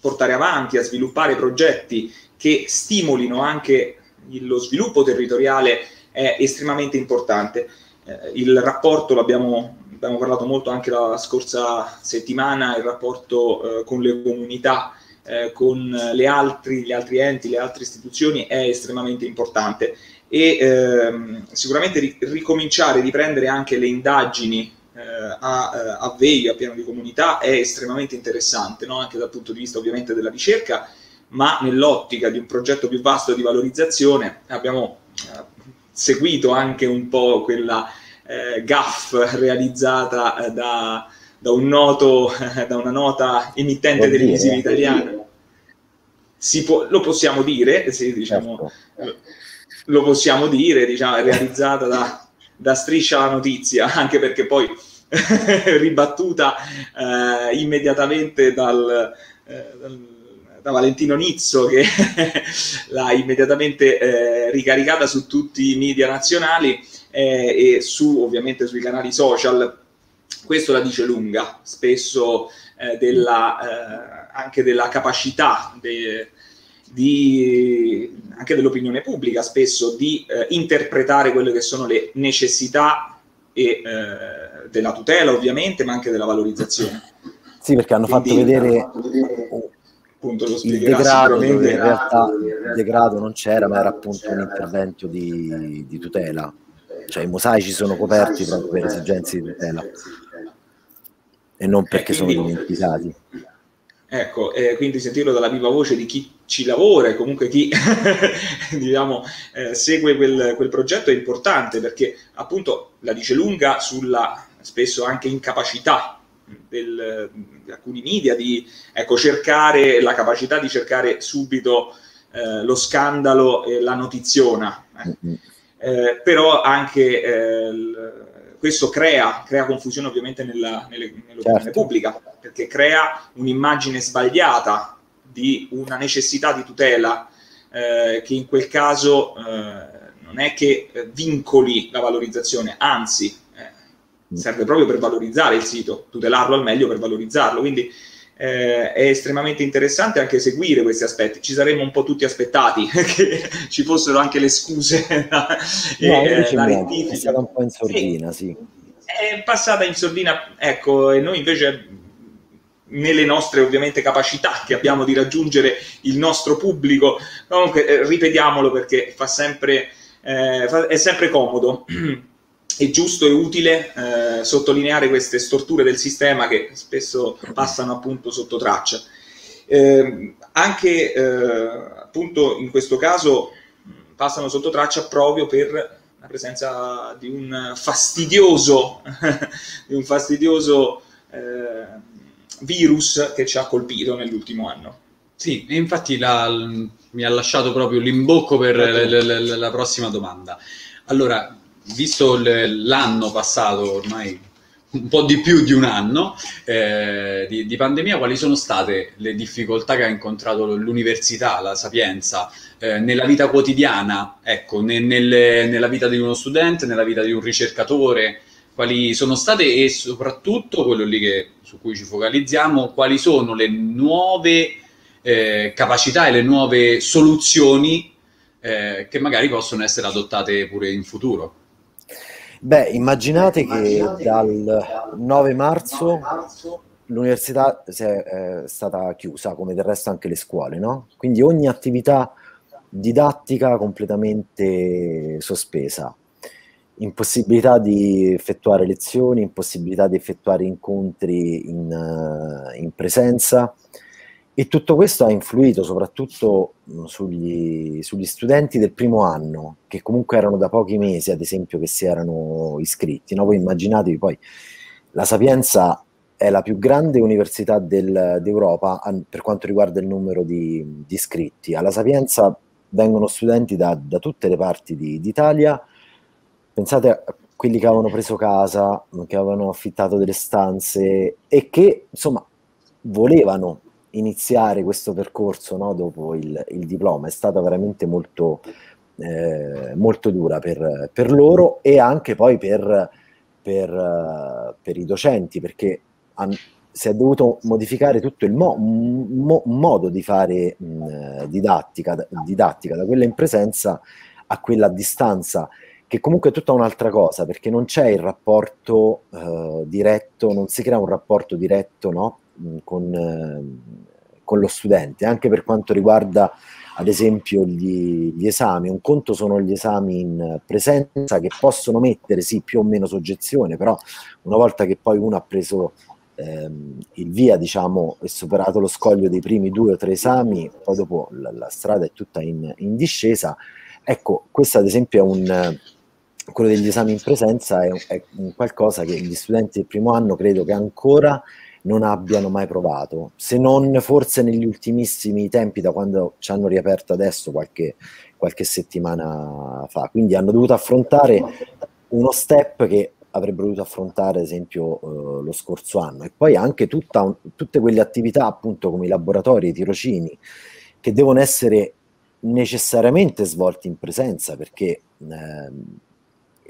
Speaker 3: portare avanti, a sviluppare progetti che stimolino anche lo sviluppo territoriale è estremamente importante. Eh, il rapporto, l'abbiamo abbiamo parlato molto anche la scorsa settimana, il rapporto eh, con le comunità eh, con le altri, gli altri enti, le altre istituzioni è estremamente importante e ehm, sicuramente ri- ricominciare, riprendere anche le indagini eh, a, eh, a Veio, a piano di comunità, è estremamente interessante, no? anche dal punto di vista ovviamente della ricerca, ma nell'ottica di un progetto più vasto di valorizzazione abbiamo eh, seguito anche un po' quella eh, gaff realizzata eh, da, da, un noto, da una nota emittente televisiva italiana. Può, lo possiamo dire, sì, diciamo, certo. Lo possiamo dire, diciamo, realizzata da, da Striscia la Notizia, anche perché poi ribattuta eh, immediatamente dal, eh, dal, da Valentino Nizzo che l'ha immediatamente eh, ricaricata su tutti i media nazionali eh, e su ovviamente sui canali social. Questo la dice lunga, spesso eh, della, eh, anche della capacità de, di, anche dell'opinione pubblica spesso di eh, interpretare quelle che sono le necessità e, eh, della tutela ovviamente, ma anche della valorizzazione.
Speaker 2: Sì, perché hanno Quindi, fatto vedere appunto, il degrado, in realtà il degrado non c'era, ma era appunto un intervento di, di tutela cioè i mosaici sono coperti proprio per esigenze di tutela e non perché quindi, sono dimenticati.
Speaker 3: Ecco, eh, quindi sentirlo dalla viva voce di chi ci lavora e comunque chi diciamo, eh, segue quel, quel, progetto è importante perché appunto la dice lunga sulla spesso anche incapacità del, di alcuni media di ecco, cercare la capacità di cercare subito eh, lo scandalo e la notiziona. Mm-hmm eh, però anche eh, questo crea, crea, confusione ovviamente nella, nelle, nell'opinione certo. pubblica, perché crea un'immagine sbagliata di una necessità di tutela eh, che in quel caso eh, non è che vincoli la valorizzazione, anzi eh, serve proprio per valorizzare il sito, tutelarlo al meglio per valorizzarlo. Quindi eh, è estremamente interessante anche seguire questi aspetti. Ci saremmo un po' tutti aspettati che ci fossero anche le scuse.
Speaker 2: La, no, eh, la rettifica. È stata un po' in sordina, sì.
Speaker 3: È passata in sordina, ecco, e noi invece nelle nostre ovviamente capacità che abbiamo di raggiungere il nostro pubblico, comunque eh, ripetiamolo perché fa sempre, eh, fa, è sempre comodo è giusto e utile eh, sottolineare queste storture del sistema che spesso passano appunto sotto traccia. Eh, anche appunto in questo caso passano sotto traccia proprio per la presenza di un fastidioso, di un fastidioso eh, virus che ci ha colpito nell'ultimo anno.
Speaker 1: Sì, infatti la, mi ha lasciato proprio l'imbocco per la, la, la prossima domanda. Allora, visto l'anno passato, ormai un po' di più di un anno eh, di, di, pandemia, quali sono state le difficoltà che ha incontrato l'università, la Sapienza, eh, nella vita quotidiana, ecco, ne, nelle, nella vita di uno studente, nella vita di un ricercatore, quali sono state e soprattutto quello lì che, su cui ci focalizziamo, quali sono le nuove eh, capacità e le nuove soluzioni eh, che magari possono essere adottate pure in futuro.
Speaker 2: Beh, immaginate che dal 9 marzo l'università è stata chiusa, come del resto anche le scuole, no? Quindi ogni attività didattica completamente sospesa. Impossibilità di effettuare lezioni, impossibilità di effettuare incontri in, in presenza, e tutto questo ha influito soprattutto sugli, sugli, studenti del primo anno, che comunque erano da pochi mesi, ad esempio, che si erano iscritti. No? Voi immaginatevi poi, la Sapienza è la più grande università del, d'Europa per quanto riguarda il numero di, di, iscritti. Alla Sapienza vengono studenti da, da tutte le parti di, d'Italia. Pensate a quelli che avevano preso casa, che avevano affittato delle stanze e che, insomma, volevano iniziare questo percorso no, dopo il, il, diploma è stata veramente molto, eh, molto dura per, per, loro e anche poi per, per, per i docenti perché han, si è dovuto modificare tutto il mo, mo, modo di fare mh, didattica, didattica, da quella in presenza a quella a distanza, che comunque è tutta un'altra cosa, perché non c'è il rapporto eh, diretto, non si crea un rapporto diretto no? Con, con lo studente, anche per quanto riguarda ad esempio gli, gli, esami. Un conto sono gli esami in presenza che possono mettere sì più o meno soggezione, però una volta che poi uno ha preso ehm, il via, diciamo, e superato lo scoglio dei primi due o tre esami, poi dopo la, la strada è tutta in, in, discesa. Ecco, questo ad esempio è un quello degli esami in presenza è, è qualcosa che gli studenti del primo anno credo che ancora non abbiano mai provato, se non forse negli ultimissimi tempi, da quando ci hanno riaperto adesso qualche, qualche settimana fa. Quindi hanno dovuto affrontare uno step che avrebbero dovuto affrontare, ad esempio, eh, lo scorso anno. E poi anche tutta, tutte quelle attività, appunto, come i laboratori, i tirocini, che devono essere necessariamente svolti in presenza, perché eh,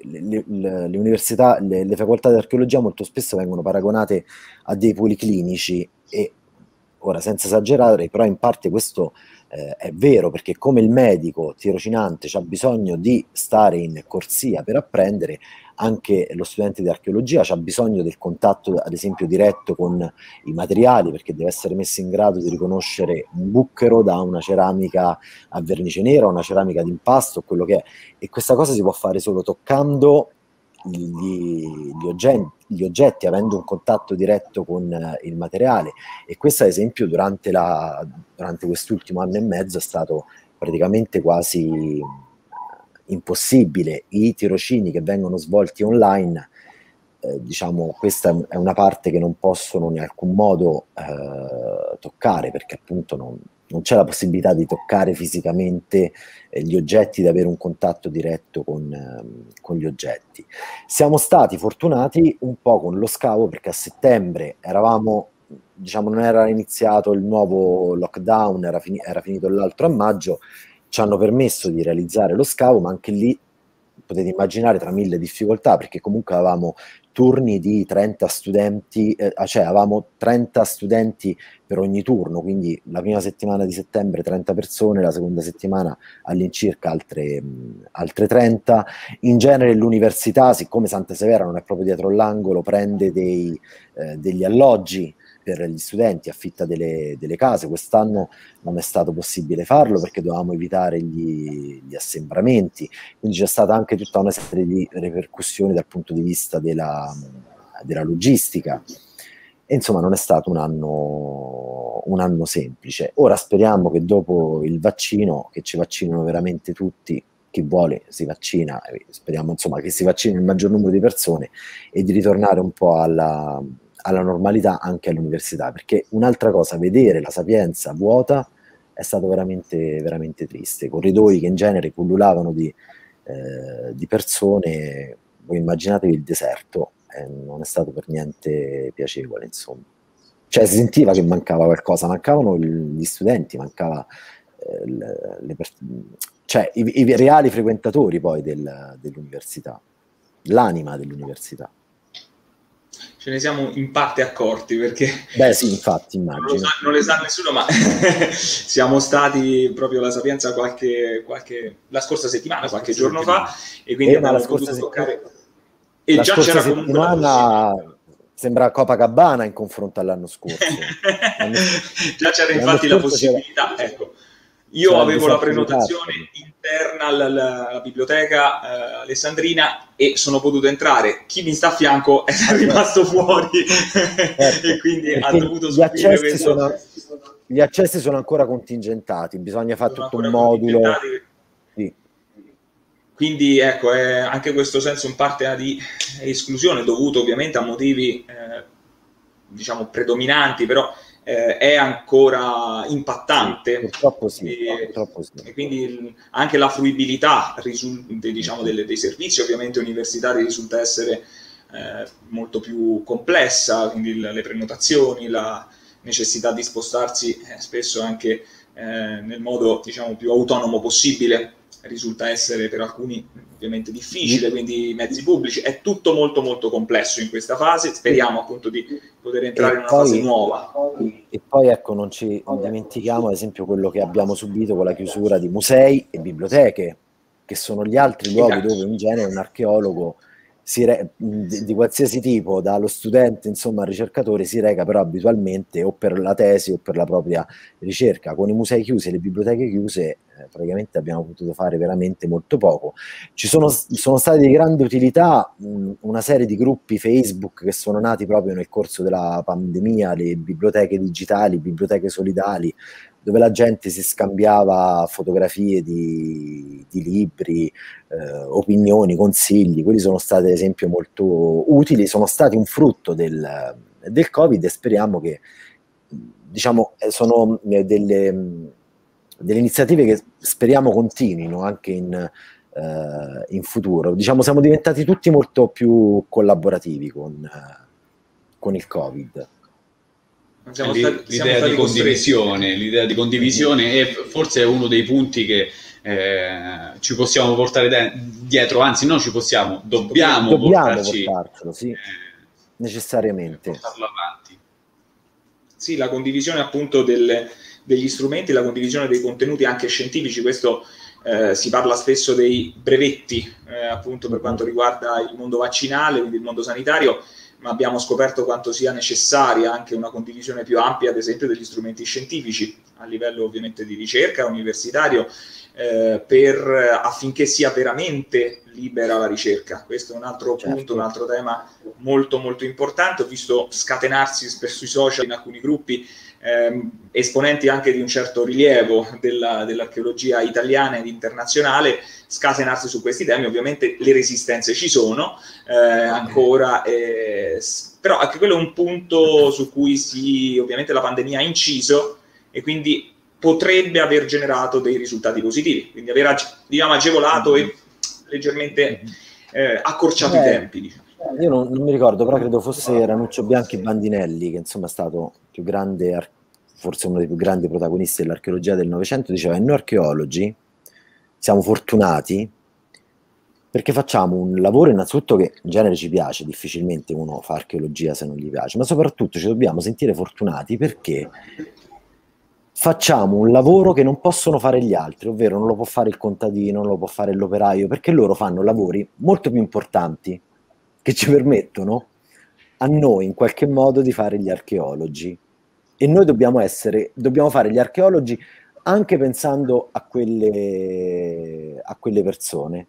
Speaker 2: le, le, le, università, le, le, facoltà di archeologia molto spesso vengono paragonate a dei policlinici e ora senza esagerare, però in parte questo eh, è vero perché come il medico tirocinante ha bisogno di stare in corsia per apprendere, anche lo studente di archeologia ha bisogno del contatto, ad esempio, diretto con i materiali, perché deve essere messo in grado di riconoscere un bucchero da una ceramica a vernice nera, una ceramica d'impasto, quello che è. E questa cosa si può fare solo toccando gli, gli, oggetti, gli oggetti, avendo un contatto diretto con eh, il materiale. E questo, ad esempio, durante, la, durante quest'ultimo anno e mezzo è stato praticamente quasi impossibile. I tirocini che vengono svolti online, eh, diciamo, questa è una parte che non possono in alcun modo eh, toccare perché appunto non, non, c'è la possibilità di toccare fisicamente eh, gli oggetti, di avere un contatto diretto con, ehm, con, gli oggetti. Siamo stati fortunati un po' con lo scavo perché a settembre eravamo diciamo non era iniziato il nuovo lockdown, era, fini- era finito l'altro a maggio, ci hanno permesso di realizzare lo scavo, ma anche lì potete immaginare tra mille difficoltà, perché comunque avevamo turni di 30 studenti, eh, cioè avevamo 30 studenti per ogni turno, quindi la prima settimana di settembre 30 persone, la seconda settimana all'incirca altre, mh, altre 30. In genere l'università, siccome Santa Severa non è proprio dietro l'angolo, prende dei, eh, degli alloggi per gli studenti, affitta delle, delle, case. Quest'anno non è stato possibile farlo perché dovevamo evitare gli, gli, assembramenti, quindi c'è stata anche tutta una serie di ripercussioni dal punto di vista della, della logistica. E insomma non è stato un anno, un anno semplice. Ora speriamo che dopo il vaccino, che ci vaccinino veramente tutti, chi vuole si vaccina, speriamo insomma che si vaccini il maggior numero di persone e di ritornare un po' alla, alla normalità anche all'università, perché un'altra cosa, vedere la Sapienza vuota è stato veramente, veramente triste. Corridoi che in genere pullulavano di, eh, di persone, voi immaginatevi il deserto, eh, non è stato per niente piacevole, insomma. Cioè si sentiva che mancava qualcosa, mancavano gli studenti, mancava eh, le, le cioè i, i, reali frequentatori poi del, dell'università, l'anima dell'università
Speaker 3: ce ne siamo in parte accorti perché
Speaker 2: Beh, sì, infatti, immagino.
Speaker 3: Non, sa, non le sa nessuno, ma siamo stati proprio alla Sapienza qualche, qualche, la scorsa settimana, qualche giorno fa, e quindi eh, abbiamo potuto toccare.
Speaker 2: E la già c'era settimana sembra Copacabana in confronto all'anno scorso.
Speaker 3: già c'era infatti la possibilità, c'era... ecco io cioè, avevo la prenotazione interna alla, alla biblioteca eh, alessandrina e sono potuto entrare. Chi mi sta a fianco è rimasto fuori certo. e quindi Perché ha dovuto
Speaker 2: gli accessi, sono, gli accessi sono ancora contingentati, bisogna fare tutto un modulo. Sì.
Speaker 3: Quindi ecco, è anche questo senso in parte di esclusione dovuto ovviamente a motivi eh, diciamo predominanti, però eh, è ancora impattante.
Speaker 2: Purtroppo sì, e, purtroppo sì.
Speaker 3: e quindi anche la fruibilità risulta, diciamo, delle, dei servizi ovviamente universitari risulta essere eh, molto più complessa, quindi le prenotazioni, la necessità di spostarsi eh, spesso anche eh, nel modo diciamo, più autonomo possibile risulta essere per alcuni ovviamente difficile, quindi mezzi pubblici, è tutto molto molto complesso in questa fase, speriamo appunto di poter entrare e in una poi, fase nuova.
Speaker 2: E poi ecco, non ci dimentichiamo ad esempio quello che abbiamo subito con la chiusura di musei e biblioteche, che sono gli altri luoghi dove in genere un archeologo re- di, di, qualsiasi tipo, dallo studente insomma al ricercatore, si reca però abitualmente o per la tesi o per la propria ricerca. Con i musei chiusi e le biblioteche chiuse eh, praticamente abbiamo potuto fare veramente molto poco. Ci sono, sono state di grande utilità mh, una serie di gruppi Facebook che sono nati proprio nel corso della pandemia, le biblioteche digitali, biblioteche solidali, dove la gente si scambiava fotografie di, di libri, eh, opinioni, consigli. Quelli sono stati, ad esempio, molto utili, sono stati un frutto del, del Covid e speriamo che, diciamo, eh, sono eh, delle, delle iniziative che speriamo continuino anche in, eh, in futuro. Diciamo, siamo diventati tutti molto più collaborativi con, eh, con il Covid.
Speaker 1: Siamo stati, l'idea, di condivisione, l'idea di condivisione è forse è uno dei punti che eh, ci possiamo portare de- dietro, anzi non ci possiamo, dobbiamo,
Speaker 2: dobbiamo portarci, portarcelo, sì, eh, necessariamente.
Speaker 3: Portarlo avanti. Sì, la condivisione appunto del, degli strumenti, la condivisione dei contenuti anche scientifici, questo eh, si parla spesso dei brevetti eh, appunto per quanto riguarda il mondo vaccinale, quindi il mondo sanitario, ma abbiamo scoperto quanto sia necessaria anche una condivisione più ampia, ad esempio, degli strumenti scientifici a livello ovviamente di ricerca universitario, eh, per, affinché sia veramente libera la ricerca. Questo è un altro certo. punto, un altro tema molto molto importante. Ho visto scatenarsi spesso sui social in alcuni gruppi ehm, esponenti anche di un certo rilievo della, dell'archeologia italiana ed internazionale scatenarsi su questi temi. Ovviamente le resistenze ci sono eh, ancora, eh, però anche quello è un punto su cui si, ovviamente la pandemia ha inciso e quindi potrebbe aver generato dei risultati positivi, quindi aver diciamo, agevolato e leggermente eh, accorciato eh, i tempi. Diciamo.
Speaker 2: Io non, non, mi ricordo, però credo fosse Ranuccio Bianchi Bandinelli, che insomma è stato più grande, forse uno dei più grandi protagonisti dell'archeologia del Novecento, diceva: Noi archeologi siamo fortunati perché facciamo un lavoro innanzitutto che in genere ci piace, difficilmente uno fa archeologia se non gli piace, ma soprattutto ci dobbiamo sentire fortunati perché facciamo un lavoro che non possono fare gli altri, ovvero non lo può fare il contadino, non lo può fare l'operaio, perché loro fanno lavori molto più importanti che ci permettono a noi in qualche modo di fare gli archeologi. E noi dobbiamo essere, dobbiamo fare gli archeologi anche pensando a quelle, a quelle persone,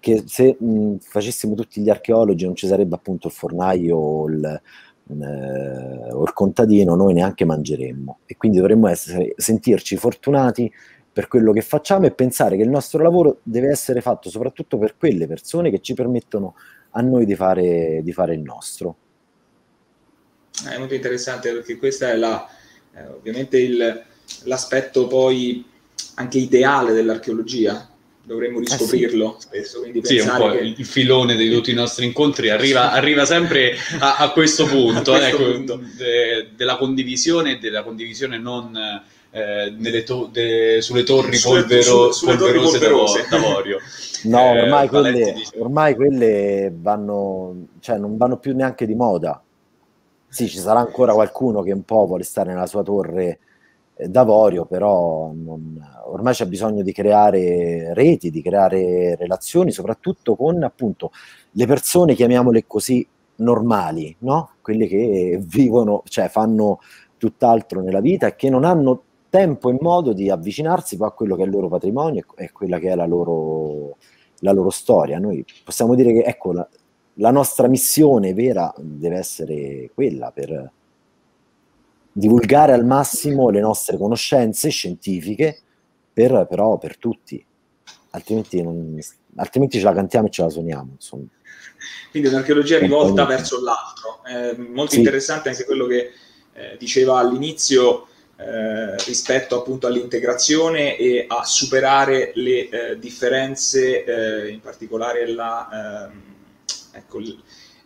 Speaker 2: che se mh, facessimo tutti gli archeologi non ci sarebbe appunto il fornaio o il, eh, o il contadino, noi neanche mangeremmo. E quindi dovremmo essere, sentirci fortunati per quello che facciamo e pensare che il nostro lavoro deve essere fatto soprattutto per quelle persone che ci permettono a noi di fare, di fare il nostro.
Speaker 3: È molto interessante perché questa è la, eh, ovviamente il, l'aspetto poi anche ideale dell'archeologia, dovremmo riscoprirlo eh sì. spesso. Quindi
Speaker 1: sì, un po' che... il filone di tutti i nostri incontri arriva, arriva sempre a, a, questo punto, a questo ecco, punto. De, della condivisione e della condivisione non eh, to- de- sulle torri sulle, polvero- su, sulle polverose, polverose. d'avorio.
Speaker 2: No, eh, ormai, quelle, ormai quelle vanno, cioè non vanno più neanche di moda. Sì, ci sarà ancora qualcuno che un po' vuole stare nella sua torre d'avorio, però non, ormai c'è bisogno di creare reti, di creare relazioni, soprattutto con appunto le persone, chiamiamole così, normali, no? Quelle che vivono, cioè fanno tutt'altro nella vita e che non hanno tempo e modo di avvicinarsi poi a quello che è il loro patrimonio e quella che è la loro, la loro storia. Noi possiamo dire che ecco, la, la nostra missione vera deve essere quella per divulgare al massimo le nostre conoscenze scientifiche, per, però per tutti, altrimenti, non, altrimenti ce la cantiamo e ce la suoniamo. Insomma.
Speaker 3: Quindi un'archeologia rivolta verso l'altro. È molto sì. interessante anche quello che eh, diceva all'inizio eh, rispetto appunto all'integrazione e a superare le eh, differenze, eh, in particolare la, ehm, ecco,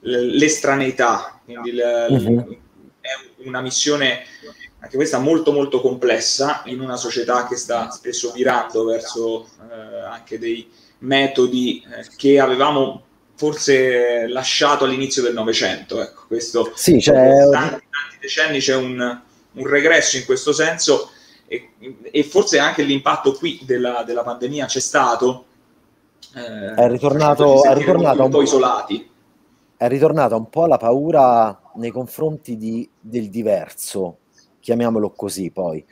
Speaker 3: l'estraneità. Quindi il, uh-huh è una missione anche questa molto molto complessa in una società che sta spesso virando verso eh, anche dei metodi eh, che avevamo forse lasciato all'inizio del Novecento. Ecco, questo
Speaker 2: sì, cioè...
Speaker 3: tanti, tanti decenni c'è un, un, regresso in questo senso e, e, forse anche l'impatto qui della, della pandemia c'è stato.
Speaker 2: Eh, è ritornato, è ritornato
Speaker 3: un po' isolati.
Speaker 2: È ritornata un po' la paura nei confronti di, del diverso, chiamiamolo così poi,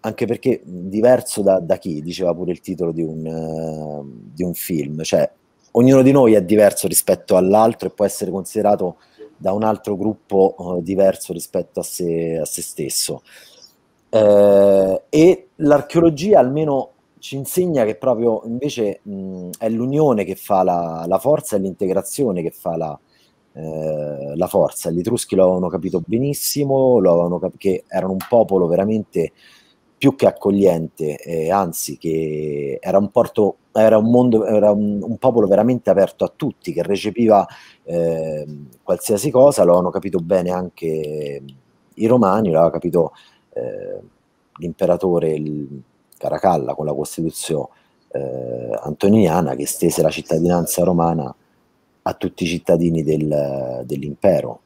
Speaker 2: anche perché diverso da, da chi, diceva pure il titolo di un, uh, di un film, cioè ognuno di noi è diverso rispetto all'altro e può essere considerato da un altro gruppo uh, diverso rispetto a se, a se stesso. Eh, e l'archeologia almeno ci insegna che proprio invece mh, è l'unione che fa la, la forza e l'integrazione che fa la, eh, la forza. Gli Etruschi lo avevano capito benissimo, lo avevano cap- che erano un popolo veramente più che accogliente, eh, anzi che era un, porto, era un, mondo, era un, un popolo veramente aperto a tutti, che recepiva eh, qualsiasi cosa, lo avevano capito bene anche i romani, lo aveva capito eh, l'imperatore il Caracalla con la Costituzione eh, antoniana che stese la cittadinanza romana a tutti i cittadini del, dell'impero,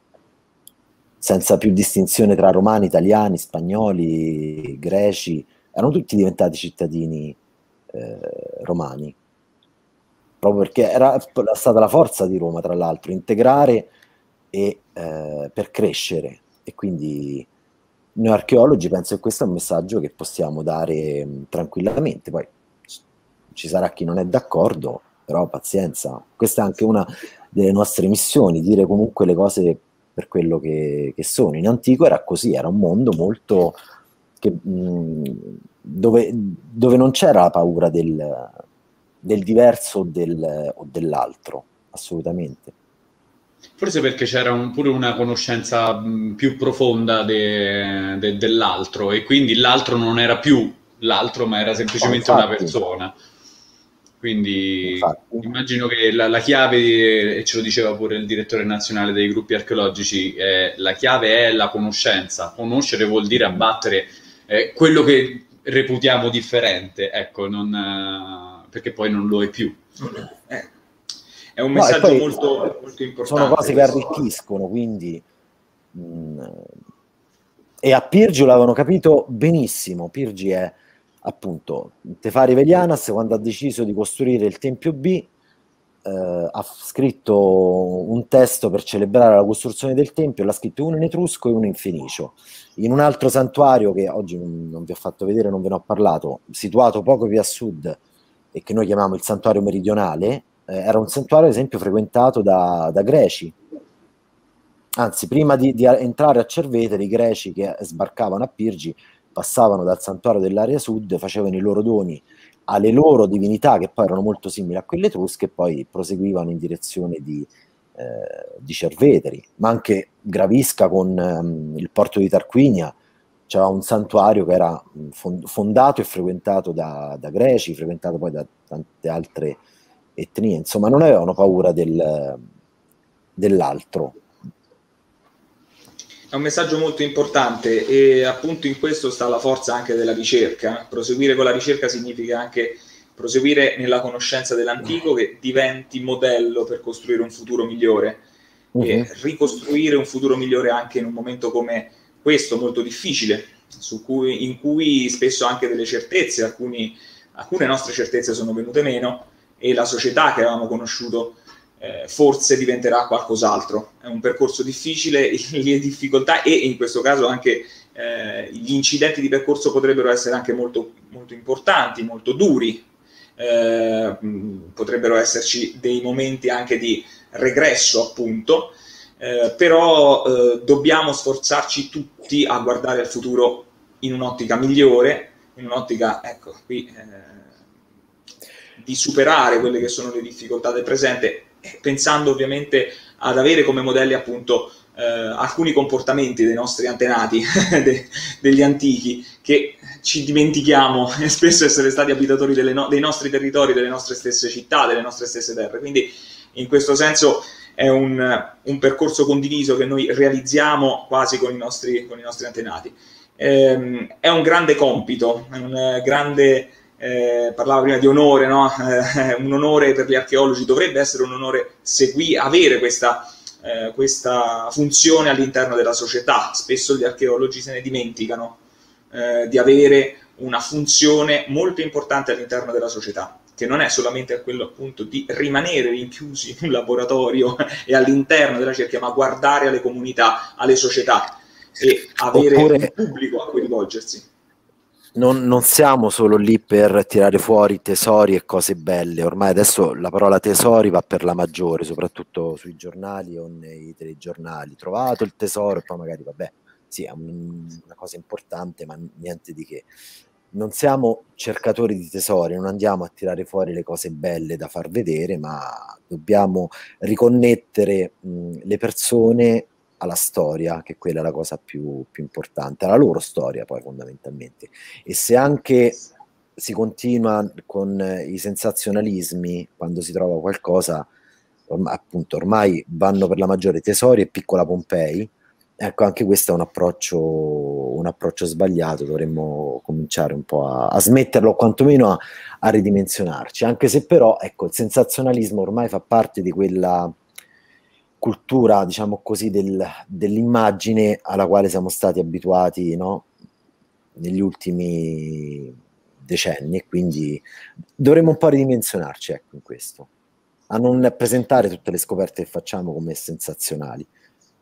Speaker 2: senza più distinzione tra romani, italiani, spagnoli, greci, erano tutti diventati cittadini eh, romani, proprio perché era stata la forza di Roma, tra l'altro, integrare e, eh, per crescere. E quindi noi archeologi penso che questo è un messaggio che possiamo dare mh, tranquillamente, poi ci sarà chi non è d'accordo, però pazienza, questa è anche una delle nostre missioni, dire comunque le cose per quello che, che sono. In antico era così, era un mondo molto che, mh, dove, dove, non c'era la paura del, del diverso del, o dell'altro, assolutamente.
Speaker 1: Forse perché c'era un, pure una conoscenza mh, più profonda de, de, dell'altro e quindi l'altro non era più l'altro, ma era semplicemente oh, una persona. Quindi Infatti. immagino che la, la chiave, e ce lo diceva pure il direttore nazionale dei gruppi archeologici, eh, la chiave è la conoscenza. Conoscere vuol dire abbattere eh, quello che reputiamo differente, ecco, non, eh, perché poi non lo è più.
Speaker 3: Eh, è un messaggio no, molto, molto, importante.
Speaker 2: Sono cose che arricchiscono, quindi... Mh, mm, e a Pirgi l'avevano capito benissimo. Pirgi è appunto Tefari Velianas quando ha deciso di costruire il Tempio B eh, ha scritto un testo per celebrare la costruzione del Tempio, l'ha scritto uno in etrusco e uno in fenicio. In un altro santuario che oggi non vi ho fatto vedere, non ve ne ho parlato, situato poco più a sud e che noi chiamiamo il santuario meridionale, eh, era un santuario ad esempio frequentato da, da greci. Anzi, prima di, di entrare a Cerveteri, i greci che sbarcavano a Pirgi passavano dal santuario dell'area sud, facevano i loro doni alle loro divinità, che poi erano molto simili a quelle etrusche, e poi proseguivano in direzione di, eh, di Cerveteri, ma anche Gravisca con ehm, il porto di Tarquinia, c'era un santuario che era fondato e frequentato da, da, greci, frequentato poi da tante altre etnie, insomma non avevano paura del, dell'altro,
Speaker 3: è un messaggio molto importante e appunto in questo sta la forza anche della ricerca. Proseguire con la ricerca significa anche proseguire nella conoscenza dell'antico che diventi modello per costruire un futuro migliore uh-huh. e mhm. ricostruire un futuro migliore anche in un momento come questo, molto difficile, cui, in cui spesso anche delle certezze, alcuni, alcune nostre certezze sono venute meno e la società che avevamo conosciuto eh, forse diventerà qualcos'altro. È un percorso difficile, le difficoltà e in questo caso anche eh, gli incidenti di percorso potrebbero essere anche molto, molto importanti, molto duri. Eh, potrebbero esserci dei momenti anche di regresso, appunto, eh, però eh, dobbiamo sforzarci tutti a guardare al futuro in un'ottica migliore, in un'ottica, ecco, qui eh, di superare quelle che sono le difficoltà del presente pensando ovviamente ad avere come modelli appunto eh, alcuni comportamenti dei nostri antenati, de, degli antichi, che ci dimentichiamo spesso essere stati abitatori no, dei nostri territori, delle nostre stesse città, delle nostre stesse terre. Quindi in questo senso è un, un percorso condiviso che noi realizziamo quasi con i nostri, con i nostri antenati. Eh, è un grande compito, è un grande eh, parlava prima di onore, no? eh, un onore per gli archeologi dovrebbe essere un onore segui- avere questa, eh, questa, funzione all'interno della società. Spesso gli archeologi se ne dimenticano eh, di avere una funzione molto importante all'interno della società. che non è solamente quello appunto di rimanere rinchiusi in un laboratorio e all'interno della cerchia, ma guardare alle comunità, alle società e avere Oppure... un pubblico a cui rivolgersi
Speaker 2: non, non, siamo solo lì per tirare fuori tesori e cose belle, ormai adesso la parola tesori va per la maggiore, soprattutto sui giornali o nei telegiornali. Trovato il tesoro e poi magari, vabbè, sì, è un, una cosa importante, ma niente di che. Non siamo cercatori di tesori, non andiamo a tirare fuori le cose belle da far vedere, ma dobbiamo riconnettere mh, le persone alla storia, che quella è la cosa più, più importante, alla loro storia poi fondamentalmente. E se anche si continua con i sensazionalismi quando si trova qualcosa, ormai, appunto ormai vanno per la maggiore tesori e piccola Pompei, ecco anche questo è un approccio, un approccio sbagliato, dovremmo cominciare un po' a, a smetterlo, o quantomeno a, a ridimensionarci, anche se però ecco, il sensazionalismo ormai fa parte di quella cultura, diciamo così, del, dell'immagine alla quale siamo stati abituati no? negli ultimi decenni e quindi dovremmo un po' ridimensionarci ecco, in questo, a non presentare tutte le scoperte che facciamo come sensazionali,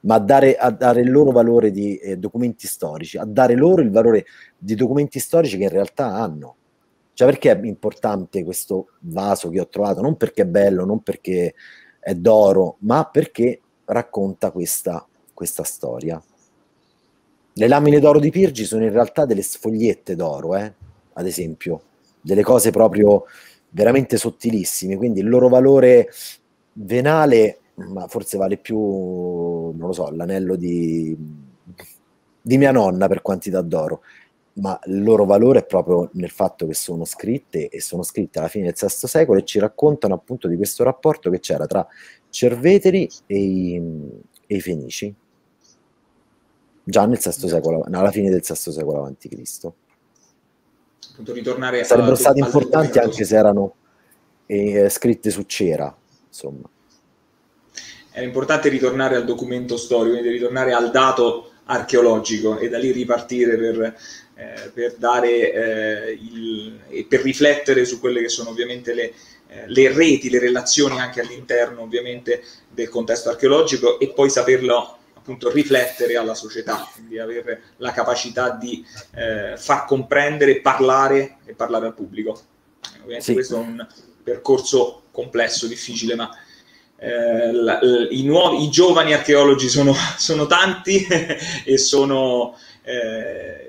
Speaker 2: ma a dare, a dare il loro valore di eh, documenti storici, a dare loro il valore di documenti storici che in realtà hanno. Cioè perché è importante questo vaso che ho trovato? Non perché è bello, non perché è d'oro, ma perché racconta questa, questa storia. Le lamine d'oro di Pirgi sono in realtà delle sfogliette d'oro, eh? ad esempio, delle cose proprio veramente sottilissime, quindi il loro valore venale, ma forse vale più, non lo so, l'anello di, di mia nonna per quantità d'oro, ma il loro valore è proprio nel fatto che sono scritte e sono scritte alla fine del VI secolo e ci raccontano appunto di questo rapporto che c'era tra Cerveteri e i, e i Fenici già nel VI secolo, alla fine del VI secolo avanti Cristo. Sarebbero a, stati importanti anche se erano eh, scritte su cera, insomma.
Speaker 3: Era importante ritornare al documento storico, quindi ritornare al dato archeologico e da lì ripartire per eh, per, dare, eh, il, per riflettere su quelle che sono ovviamente le, eh, le, reti, le relazioni anche all'interno ovviamente del contesto archeologico e poi saperlo appunto riflettere alla società, quindi avere la capacità di eh, far comprendere parlare e parlare al pubblico. Ovviamente sì. questo è un percorso complesso, difficile, ma eh, la, i, nuovi, i giovani archeologi sono, sono tanti e sono eh,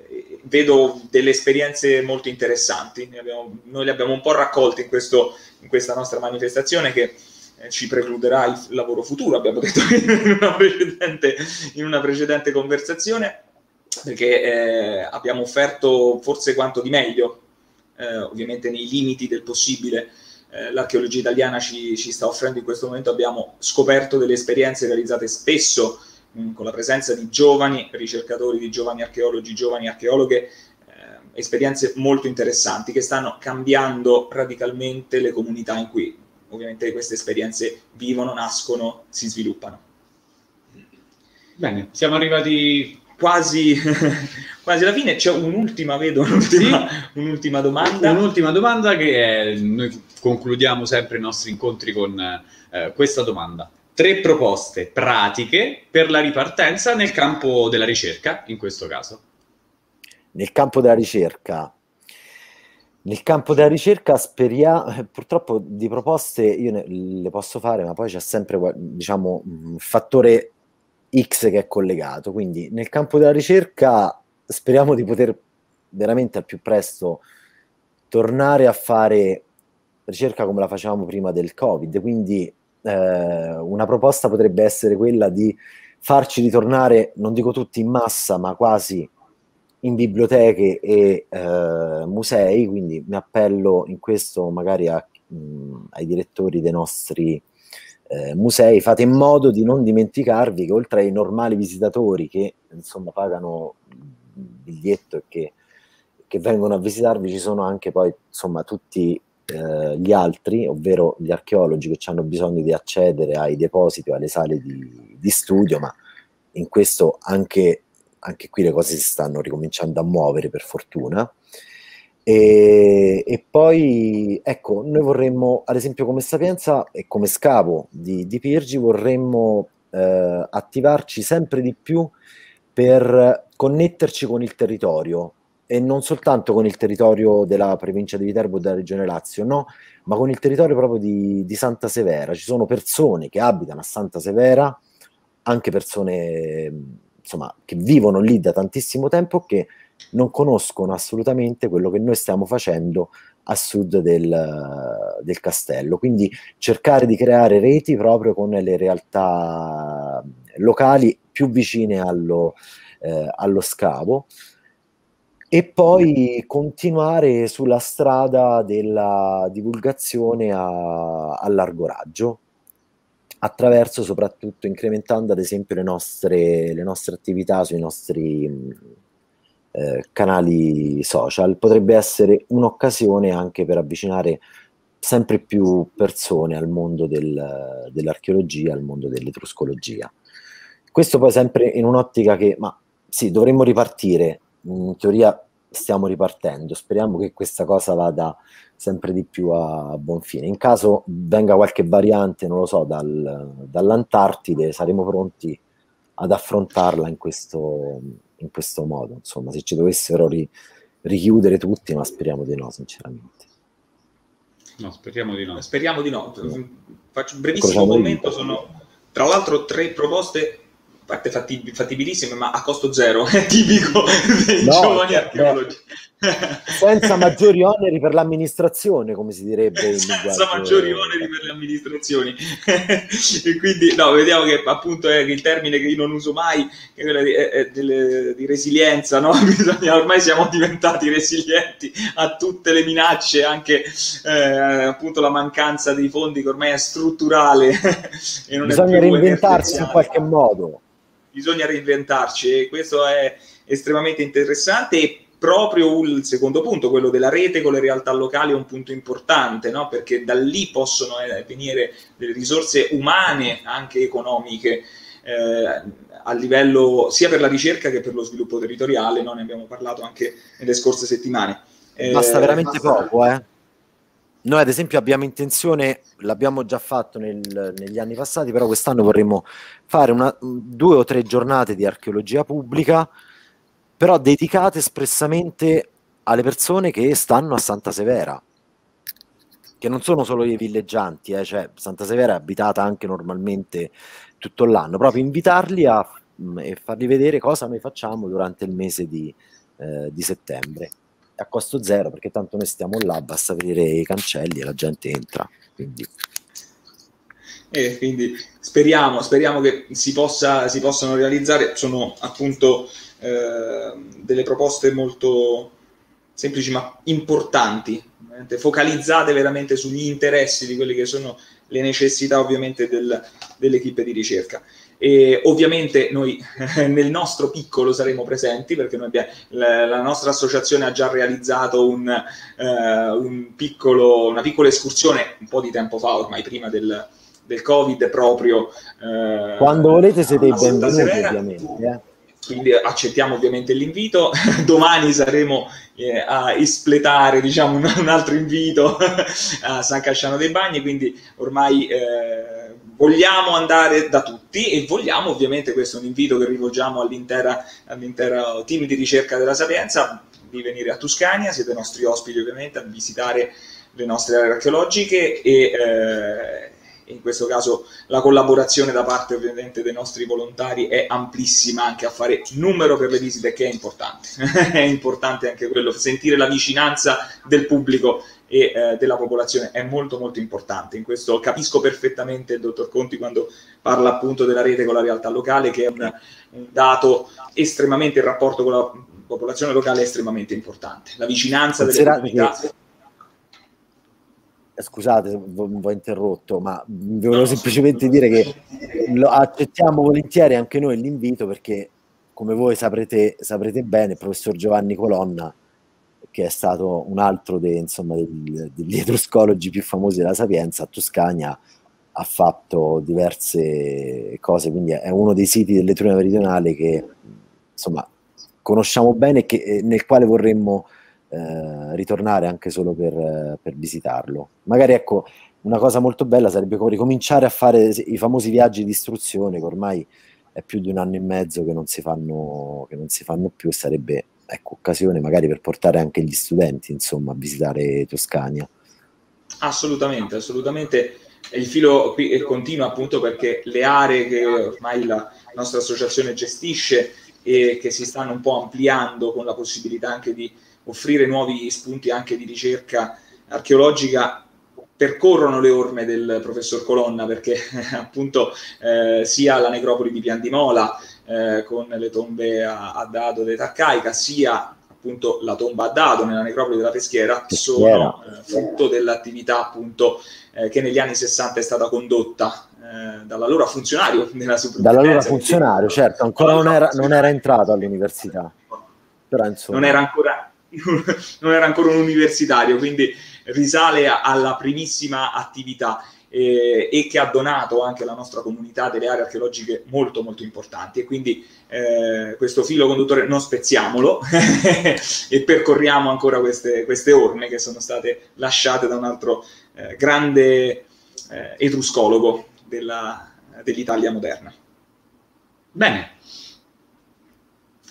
Speaker 3: vedo delle esperienze molto interessanti. Abbiamo, noi le abbiamo un po' raccolte in, questo, in questa nostra manifestazione che eh, ci precluderà il lavoro futuro, abbiamo detto in una precedente, in una precedente conversazione, perché eh, abbiamo offerto forse quanto di meglio, eh, ovviamente nei limiti del possibile. Eh, l'archeologia italiana ci, ci sta offrendo in questo momento, abbiamo scoperto delle esperienze realizzate spesso Con la presenza di giovani ricercatori, di giovani archeologi, giovani archeologhe, eh, esperienze molto interessanti che stanno cambiando radicalmente le comunità in cui ovviamente queste esperienze vivono, nascono, si sviluppano.
Speaker 1: Bene, siamo arrivati
Speaker 3: quasi, quasi alla fine. C'è un'ultima, vedo, un'ultima, sì. un'ultima domanda.
Speaker 1: Un'ultima domanda che è, noi concludiamo sempre i nostri incontri con eh, questa domanda tre proposte pratiche per la ripartenza nel campo della ricerca, in questo caso.
Speaker 2: Nel campo della ricerca, nel campo della ricerca speriamo, purtroppo di proposte io ne, le posso fare, ma poi c'è sempre diciamo, un fattore X che è collegato. Quindi nel campo della ricerca speriamo di poter veramente al più presto tornare a fare ricerca come la facevamo prima del Covid, quindi eh, una proposta potrebbe essere quella di farci ritornare, non dico tutti in massa, ma quasi in biblioteche e eh, musei, quindi mi appello in questo magari a, mh, ai direttori dei nostri eh, musei, fate in modo di non dimenticarvi che oltre ai normali visitatori che insomma pagano il biglietto e che, che vengono a visitarvi, ci sono anche poi insomma tutti eh, gli altri, ovvero gli archeologi che hanno bisogno di accedere ai depositi o alle sale di, di studio, ma in questo anche, anche, qui le cose si stanno ricominciando a muovere per fortuna. E, e, poi, ecco, noi vorremmo, ad esempio come Sapienza e come scavo di, di Pirgi, vorremmo eh, attivarci sempre di più per connetterci con il territorio e non soltanto con il territorio della provincia di Viterbo e della regione Lazio, no, ma con il territorio proprio di, di Santa Severa. Ci sono persone che abitano a Santa Severa, anche persone insomma, che vivono lì da tantissimo tempo, che non conoscono assolutamente quello che noi stiamo facendo a sud del, del, castello. Quindi cercare di creare reti proprio con le realtà locali più vicine allo, eh, allo scavo e poi continuare sulla strada della divulgazione a, a largo raggio attraverso soprattutto incrementando ad esempio le nostre, le nostre attività sui nostri eh, canali social potrebbe essere un'occasione anche per avvicinare sempre più persone al mondo del, dell'archeologia, al mondo dell'etruscologia. Questo poi sempre in un'ottica che, ma sì, dovremmo ripartire, in teoria stiamo ripartendo, speriamo che questa cosa vada sempre di più a, a buon fine. In caso venga qualche variante, non lo so, dal, dall'Antartide, saremo pronti ad affrontarla in questo, in questo modo. Insomma, se ci dovessero ri, richiudere tutti, ma speriamo di no, sinceramente.
Speaker 3: No, speriamo di no. Speriamo di no. Faccio un brevissimo commento. Sono tra l'altro tre proposte parte fattibilissime, ma a costo zero, è tipico dei no, giovani archeologi.
Speaker 2: Senza maggiori oneri per l'amministrazione, come si direbbe in
Speaker 3: Senza maggiori oneri per le amministrazioni. e quindi, no, vediamo che appunto è il termine che io non uso mai, che è quello di, è, è delle, di resilienza, no? Bisogna, ormai siamo diventati resilienti a tutte le minacce, anche eh, appunto la mancanza dei fondi che ormai è strutturale.
Speaker 2: e non Bisogna reinventarsi in qualche modo
Speaker 3: bisogna reinventarci e questo è estremamente interessante e proprio il secondo punto, quello della rete con le realtà locali, è un punto importante, no? perché da lì possono eh, venire delle risorse umane, anche economiche, eh, a livello sia per la ricerca che per lo sviluppo territoriale, no? ne abbiamo parlato anche nelle scorse settimane.
Speaker 2: Eh, basta veramente basta... poco, eh? Noi ad esempio abbiamo intenzione, l'abbiamo già fatto nel, negli anni passati, però quest'anno vorremmo fare una, due o tre giornate di archeologia pubblica, però dedicate espressamente alle persone che stanno a Santa Severa, che non sono solo i villeggianti, eh, cioè Santa Severa è abitata anche normalmente tutto l'anno, proprio invitarli a, mh, e fargli vedere cosa noi facciamo durante il mese di, eh, di settembre a costo zero perché tanto noi stiamo là, basta aprire i cancelli e la gente entra. Quindi,
Speaker 3: e quindi speriamo, speriamo che si, possa, si possano realizzare. Sono appunto eh, delle proposte molto semplici ma importanti, focalizzate veramente sugli interessi di quelle che sono le necessità ovviamente del, dell'equipe di ricerca. E ovviamente noi nel nostro piccolo saremo presenti perché abbiamo, la, la, nostra associazione ha già realizzato un, uh, un piccolo, una piccola escursione un po' di tempo fa, ormai prima del, del Covid, proprio.
Speaker 2: Uh, Quando volete siete benvenuti, ovviamente. Eh?
Speaker 3: Quindi accettiamo ovviamente l'invito. Domani saremo eh, a espletare diciamo, un, un, altro invito a San Casciano dei Bagni, quindi ormai eh, vogliamo andare da tutti e vogliamo ovviamente, questo è un invito che rivolgiamo all'intero team di ricerca della Sapienza, di venire a Tuscania, siete nostri ospiti ovviamente a visitare le nostre aree archeologiche e eh, in questo caso la collaborazione da parte ovviamente dei nostri volontari è amplissima anche a fare numero per le visite che è importante è importante anche quello sentire la vicinanza del pubblico e eh, della popolazione è molto molto importante. In questo capisco perfettamente il dottor Conti quando parla appunto della rete con la realtà locale, che è un, un dato estremamente, il rapporto con la popolazione locale è estremamente importante. La vicinanza delle comunità... Che...
Speaker 2: Eh, scusate, vi ho interrotto, ma vi volevo semplicemente dire che accettiamo volentieri anche noi l'invito perché, come voi saprete, saprete bene, il professor Giovanni Colonna che è stato un altro dei, insomma, degli etruscologi più famosi della Sapienza, a Toscania ha fatto diverse cose, quindi è uno dei siti dell'Etruria meridionale che insomma conosciamo bene e nel quale vorremmo eh, ritornare anche solo per, per, visitarlo. Magari ecco, una cosa molto bella sarebbe ricominciare a fare i famosi viaggi di istruzione che ormai è più di un anno e mezzo che non si fanno, non si fanno più e sarebbe ecco, occasione magari per portare anche gli studenti insomma, a visitare Toscania.
Speaker 3: Assolutamente, assolutamente. Il filo qui continua appunto perché le aree che ormai la nostra associazione gestisce e che si stanno un po' ampliando con la possibilità anche di offrire nuovi spunti anche di ricerca archeologica percorrono le orme del professor Colonna perché appunto eh, sia la necropoli di Piandimola eh, con le tombe a, a Dado d'età arcaica sia appunto la tomba a Dado nella necropoli della Peschiera sono eh, frutto dell'attività appunto eh, che negli anni 60 è stata condotta eh, dall'allora funzionario della
Speaker 2: Dall'allora funzionario, certo, ancora non era, non era entrato all'università.
Speaker 3: Però, insomma... non, era ancora, non era ancora un universitario, quindi risale alla primissima attività eh, e che ha donato anche alla nostra comunità delle aree archeologiche molto molto importanti. E quindi eh, questo filo conduttore non spezziamolo e percorriamo ancora queste, queste, orme che sono state lasciate da un altro eh, grande eh, etruscologo della, dell'Italia moderna.
Speaker 1: Bene,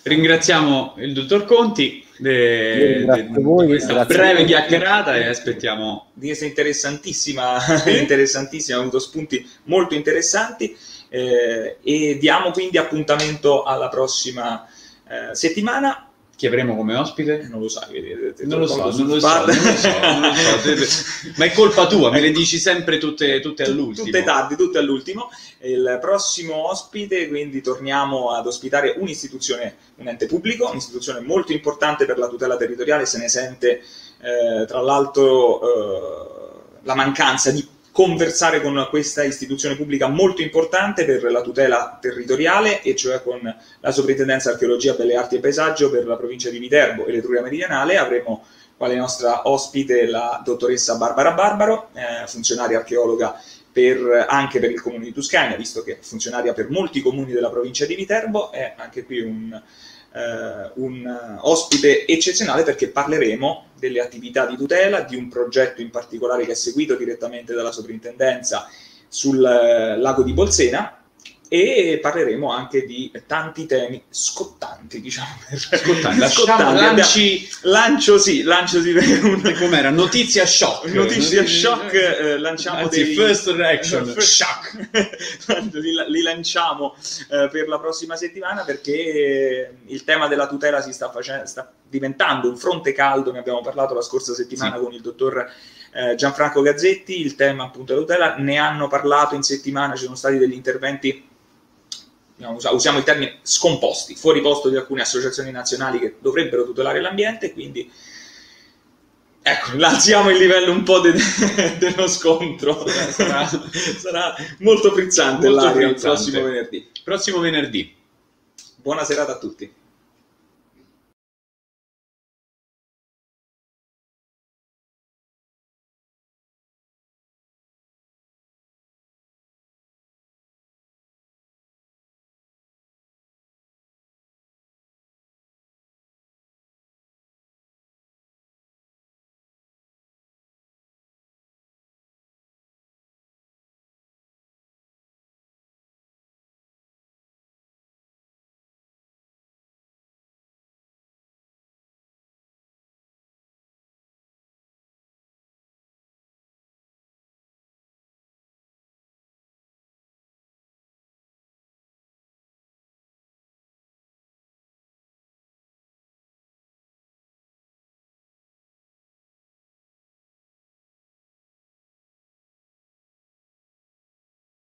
Speaker 1: ringraziamo il dottor Conti de, de, voi, questa breve chiacchierata e aspettiamo.
Speaker 3: Di essere interessantissima, interessantissima, ha avuto spunti molto interessanti eh, e diamo quindi appuntamento alla prossima eh, settimana
Speaker 1: chi avremo come ospite?
Speaker 3: Non lo sai,
Speaker 1: non lo so, non lo so, non lo so, non lo so. ma è colpa tua, me le dici sempre tutte, tutte all'ultimo.
Speaker 3: Tutte tardi, tutte all'ultimo. Il prossimo ospite, quindi torniamo ad ospitare un'istituzione, un ente pubblico, un'istituzione molto importante per la tutela territoriale, se ne sente eh, tra l'altro eh, la mancanza di conversare con questa istituzione pubblica molto importante per la tutela territoriale, e cioè con la Soprintendenza Archeologia, Belle Arti e Paesaggio per la provincia di Viterbo e l'Etruria Meridionale. Avremo quale nostra ospite la dottoressa Barbara Barbaro, eh, funzionaria archeologa per, anche per il comune di Tuscania, visto che è funzionaria per molti comuni della provincia di Viterbo, è anche qui un eh, un ospite eccezionale perché parleremo delle attività di tutela, di un progetto in particolare che è seguito direttamente dalla soprintendenza sul eh, lago di Bolsena e parleremo anche di tanti temi scottanti, diciamo.
Speaker 1: Scottanti, scottanti. Lanci...
Speaker 3: Lancio sì, lancio sì.
Speaker 1: Un... Com'era? Notizia shock.
Speaker 3: Notizia shock, eh, lanciamo
Speaker 1: Anzi,
Speaker 3: dei...
Speaker 1: first reaction.
Speaker 3: First shock. li, li, lanciamo eh, per la prossima settimana perché il tema della tutela si sta, facendo, sta diventando un fronte caldo, ne abbiamo parlato la scorsa settimana sì. con il dottor eh, Gianfranco Gazzetti, il tema appunto della tutela, ne hanno parlato in settimana, ci sono stati degli interventi usiamo il termine scomposti, fuori posto di alcune associazioni nazionali che dovrebbero tutelare l'ambiente, quindi ecco, alziamo il livello un po' de- dello scontro, sarà, sarà molto frizzante molto l'aria frizzante. il prossimo venerdì.
Speaker 1: Prossimo venerdì.
Speaker 3: Buona serata a tutti.